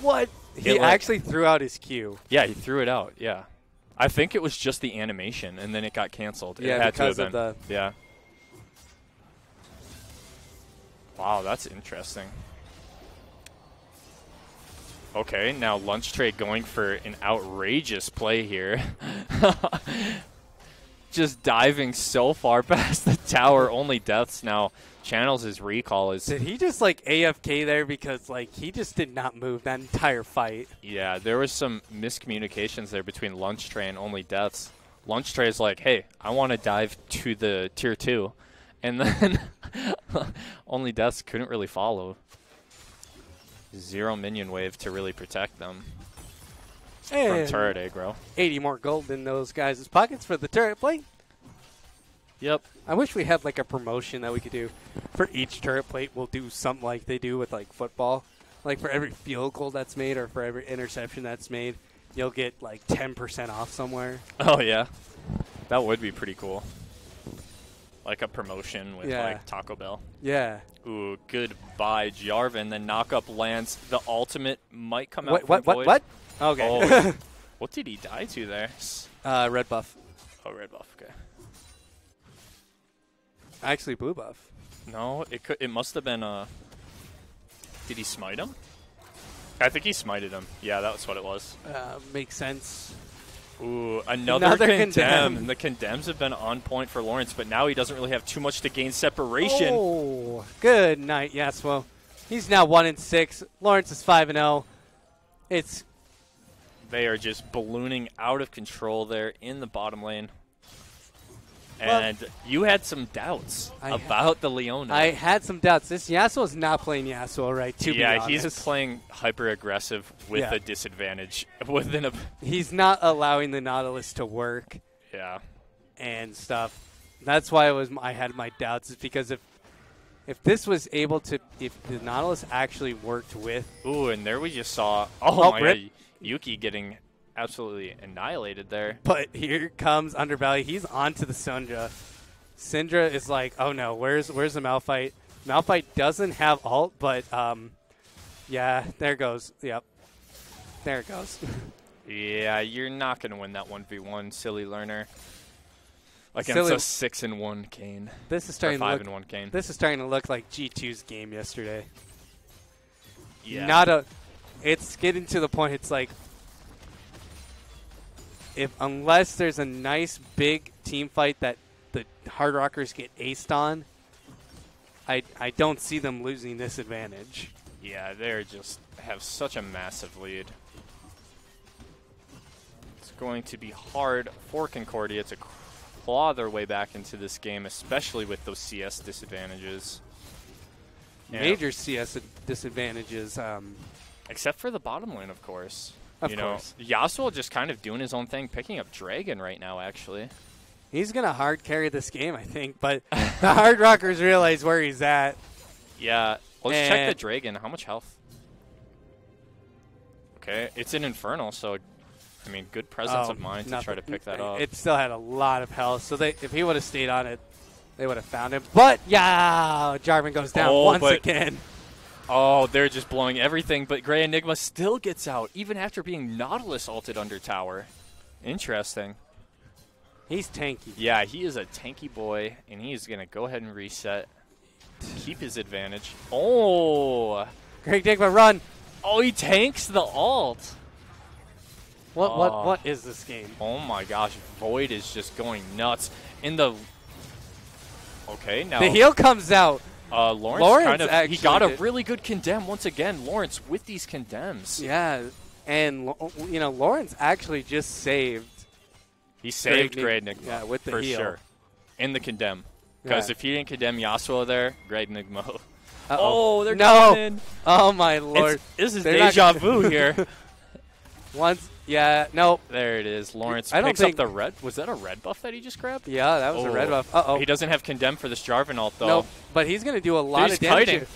What? He like- actually threw out his cue. Yeah, he threw it out. Yeah, I think it was just the animation, and then it got canceled. Yeah, it had because to have been. Yeah. Wow, that's interesting. Okay, now Lunch Tray going for an outrageous play here. Just diving so far past the tower, only deaths now. Channels his recall is Did he just like AFK there because like he just did not move that entire fight? Yeah, there was some miscommunications there between Lunch Tray and Only Deaths. Lunch Tray is like, hey, I want to dive to the tier two. And then Only Deaths couldn't really follow. Zero minion wave to really protect them from turret aggro. 80 more gold in those guys' pockets for the turret plate. Yep. I wish we had like a promotion that we could do for each turret plate. We'll do something like they do with like football. Like for every field goal that's made or for every interception that's made, you'll get like 10% off somewhere. Oh, yeah. That would be pretty cool. Like a promotion with Yeah. like Taco Bell. Yeah. Ooh, goodbye, Jarvan. Then knockup lands. The ultimate might come out. What? from What? What? What? Okay. Oh, what did he die to there? Uh, red buff. Oh, red buff. Okay. Actually, blue buff. No, it could. It must have been. Uh, did he smite him? I think he smited him. Yeah, that was what it was. Uh, makes sense. Ooh, another, Another condemn. condemn. The condemns have been on point for Lawrence, but now he doesn't really have too much to gain separation. Oh, good night, Yasuo. He's now one and six. Lawrence is five and zero. It's They are just ballooning out of control there in the bottom lane. Well- And you had some doubts I about the Leona. I had some doubts. This Yasuo is not playing Yasuo right. To yeah, be honest, he's playing hyper aggressive with Yeah. a disadvantage within a. he's not allowing the Nautilus to work Yeah. and stuff. That's why it was I had my doubts. Is because if if this was able to, if the Nautilus actually worked with, Ooh, and there we just saw. Oh, Oh, my rip. god, Yuki getting absolutely annihilated there. but here comes Undervalue. He's onto the Syndra. Syndra is like, oh no, where's where's the Malphite? Malphite doesn't have ult, but um, yeah, there goes. Yep, there it goes. Yeah, you're not gonna win that one v one, silly learner. Against Silly- a six and one Kayn, this is starting to five look. and one Kayn. This is starting to look like G2's game yesterday. yeah, Not a. It's getting to the point. It's like if unless there's a nice big team fight that the Hard Rockers get aced on, I I don't see them losing this advantage. Yeah, they're just have such a massive lead. It's going to be hard for Concordia to claw their way back into this game, especially with those CS disadvantages. Yeah. Major CS disadvantages. Um, Except for the bottom lane, of course. Of you course. know, Yasuo just kind of doing his own thing, picking up Dragon right now, actually. he's gonna hard carry this game, I think. But the Hard Rockers realize where he's at. Yeah, let's check the Dragon. How much health? Okay, it's an Infernal, so, I mean, good presence Oh, of mind to try to pick that up. It still had a lot of health, so they if he would have stayed on it, they would have found him. But yeah, Jarvan goes down Oh, once again. Oh, they're just blowing everything, but Grey Enigma still gets out, even after being Nautilus ulted under tower. Interesting. He's tanky. Yeah, he is a tanky boy, and he is going to go ahead and reset, keep his advantage. Oh, Greg Digma, run! oh, he tanks the alt. What Oh. what what is this game? Oh my gosh, Void is just going nuts. In the okay now, The heal comes out. Uh, Lawrence, Lawrence kind of he got a really good condemn once again. Lawrence with these condemns, Yeah, and you know Lawrence actually just saved. he saved Nig- Enigma yeah, with the for heal. sure. In the condemn, because Yeah. if he didn't condemn Yasuo there, Grey Enigma. Uh-oh. Oh, they're no! coming in. Oh my lord! It's, this is They're deja vu here. Once, yeah, no, there it is. Lawrence I don't picks think- up the red. Was that a red buff that he just grabbed? yeah, that was a red Oh. buff. Uh oh. He doesn't have condemn for this Jarvan ult though. No, but he's gonna do a lot of damage. kiting.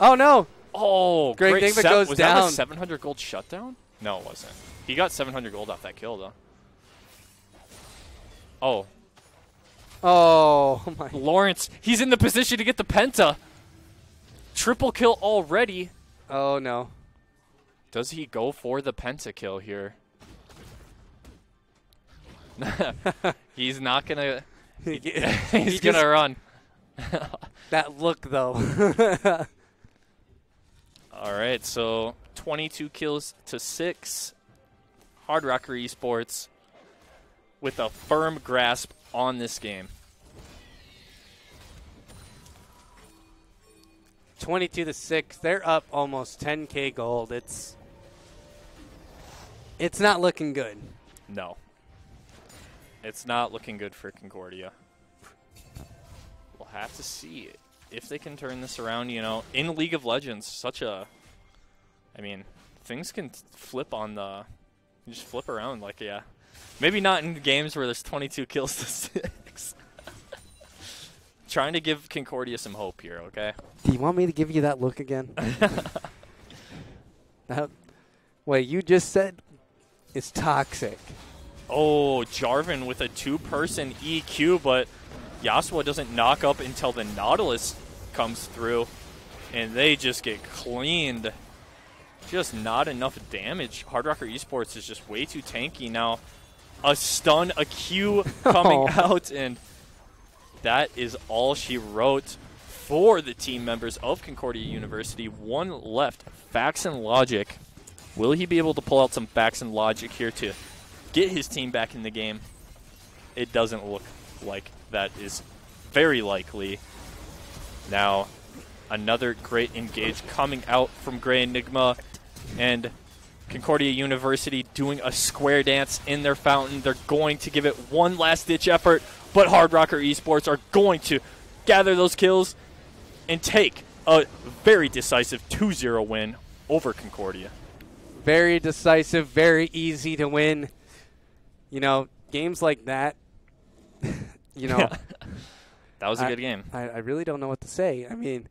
Oh no! Oh, Greg great. thing that goes was that down. a 700 gold shutdown? No, it wasn't. He got 700 gold off that kill, though. Oh, Oh my! Lawrence, he's in the position to get the penta. Triple kill already. Oh no! Does he go for the penta kill here? he's not gonna. He's He gonna just- run. That look though. All right, so 22 kills to six. Hard Rocker Esports with a firm grasp on this game. Twenty-two to six. They're up almost 10k gold. It's it's not looking good. No. It's not looking good for Concordia. We'll have to see if they can turn this around, you know. In League of Legends, such a I mean, things can flip on the you just flip around like yeah. Maybe not in games where there's 22 kills to 6. Trying to give Concordia some hope here, okay? Do you want me to give you that look again? that, what you just said it's toxic. Oh, Jarvan with a two-person EQ, but Yasuo doesn't knock up until the Nautilus comes through, and they just get cleaned. Just not enough damage. Hard Rocker Esports is just way too tanky now. A stun, a Q coming Oh. out, and that is all she wrote for the team members of Concordia University. One left, Facts and Logic. Will he be able to pull out some facts and logic here to get his team back in the game? It doesn't look like that is very likely. Now, another great engage coming out from Grey Enigma and Concordia University doing a square dance in their fountain. They're going to give it one last ditch effort, but Hard Rocker Esports are going to gather those kills and take a very decisive 2 0 win over Concordia. Very decisive, very easy to win. You know, games like that, you know, That was a I- good game. I, I really don't know what to say. I mean,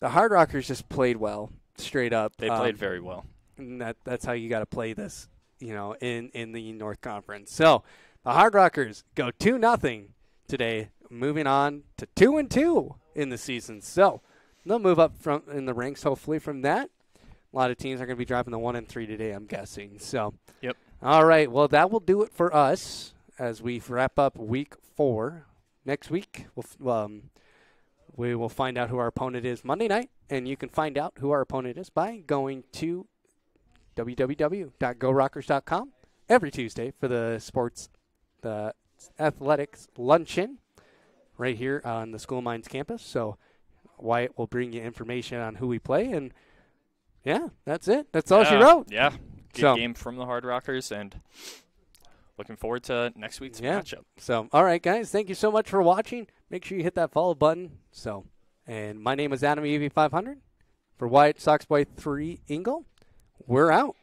the Hard Rockers just played well, straight up. They Um, played very well. and that that's how you got to play this, you know, in in the North Conference. So the Hard Rockers go two nothing today, moving on to two and two in the season. So they'll move up from in the ranks hopefully from that. A lot of teams are going to be dropping the one and three today, I'm guessing. So Yep. All right, well that will do it for us as we wrap up week four. Next week, we'll f- um, we will find out who our opponent is Monday night, and you can find out who our opponent is by going to www.gorockers.com every Tuesday for the sports, the athletics luncheon. right here on the School of Mines campus. So Wyatt will bring you information on who we play, and yeah, that's it. That's all she wrote. Yeah. Good So- game from the Hard Rockers, and looking forward to next week's Yeah. matchup. So, all right, guys, thank you so much for watching. Make sure you hit that follow button. So, and my name is Adam EV500 for Wyatt Soxboy 3 Ingle. We're out.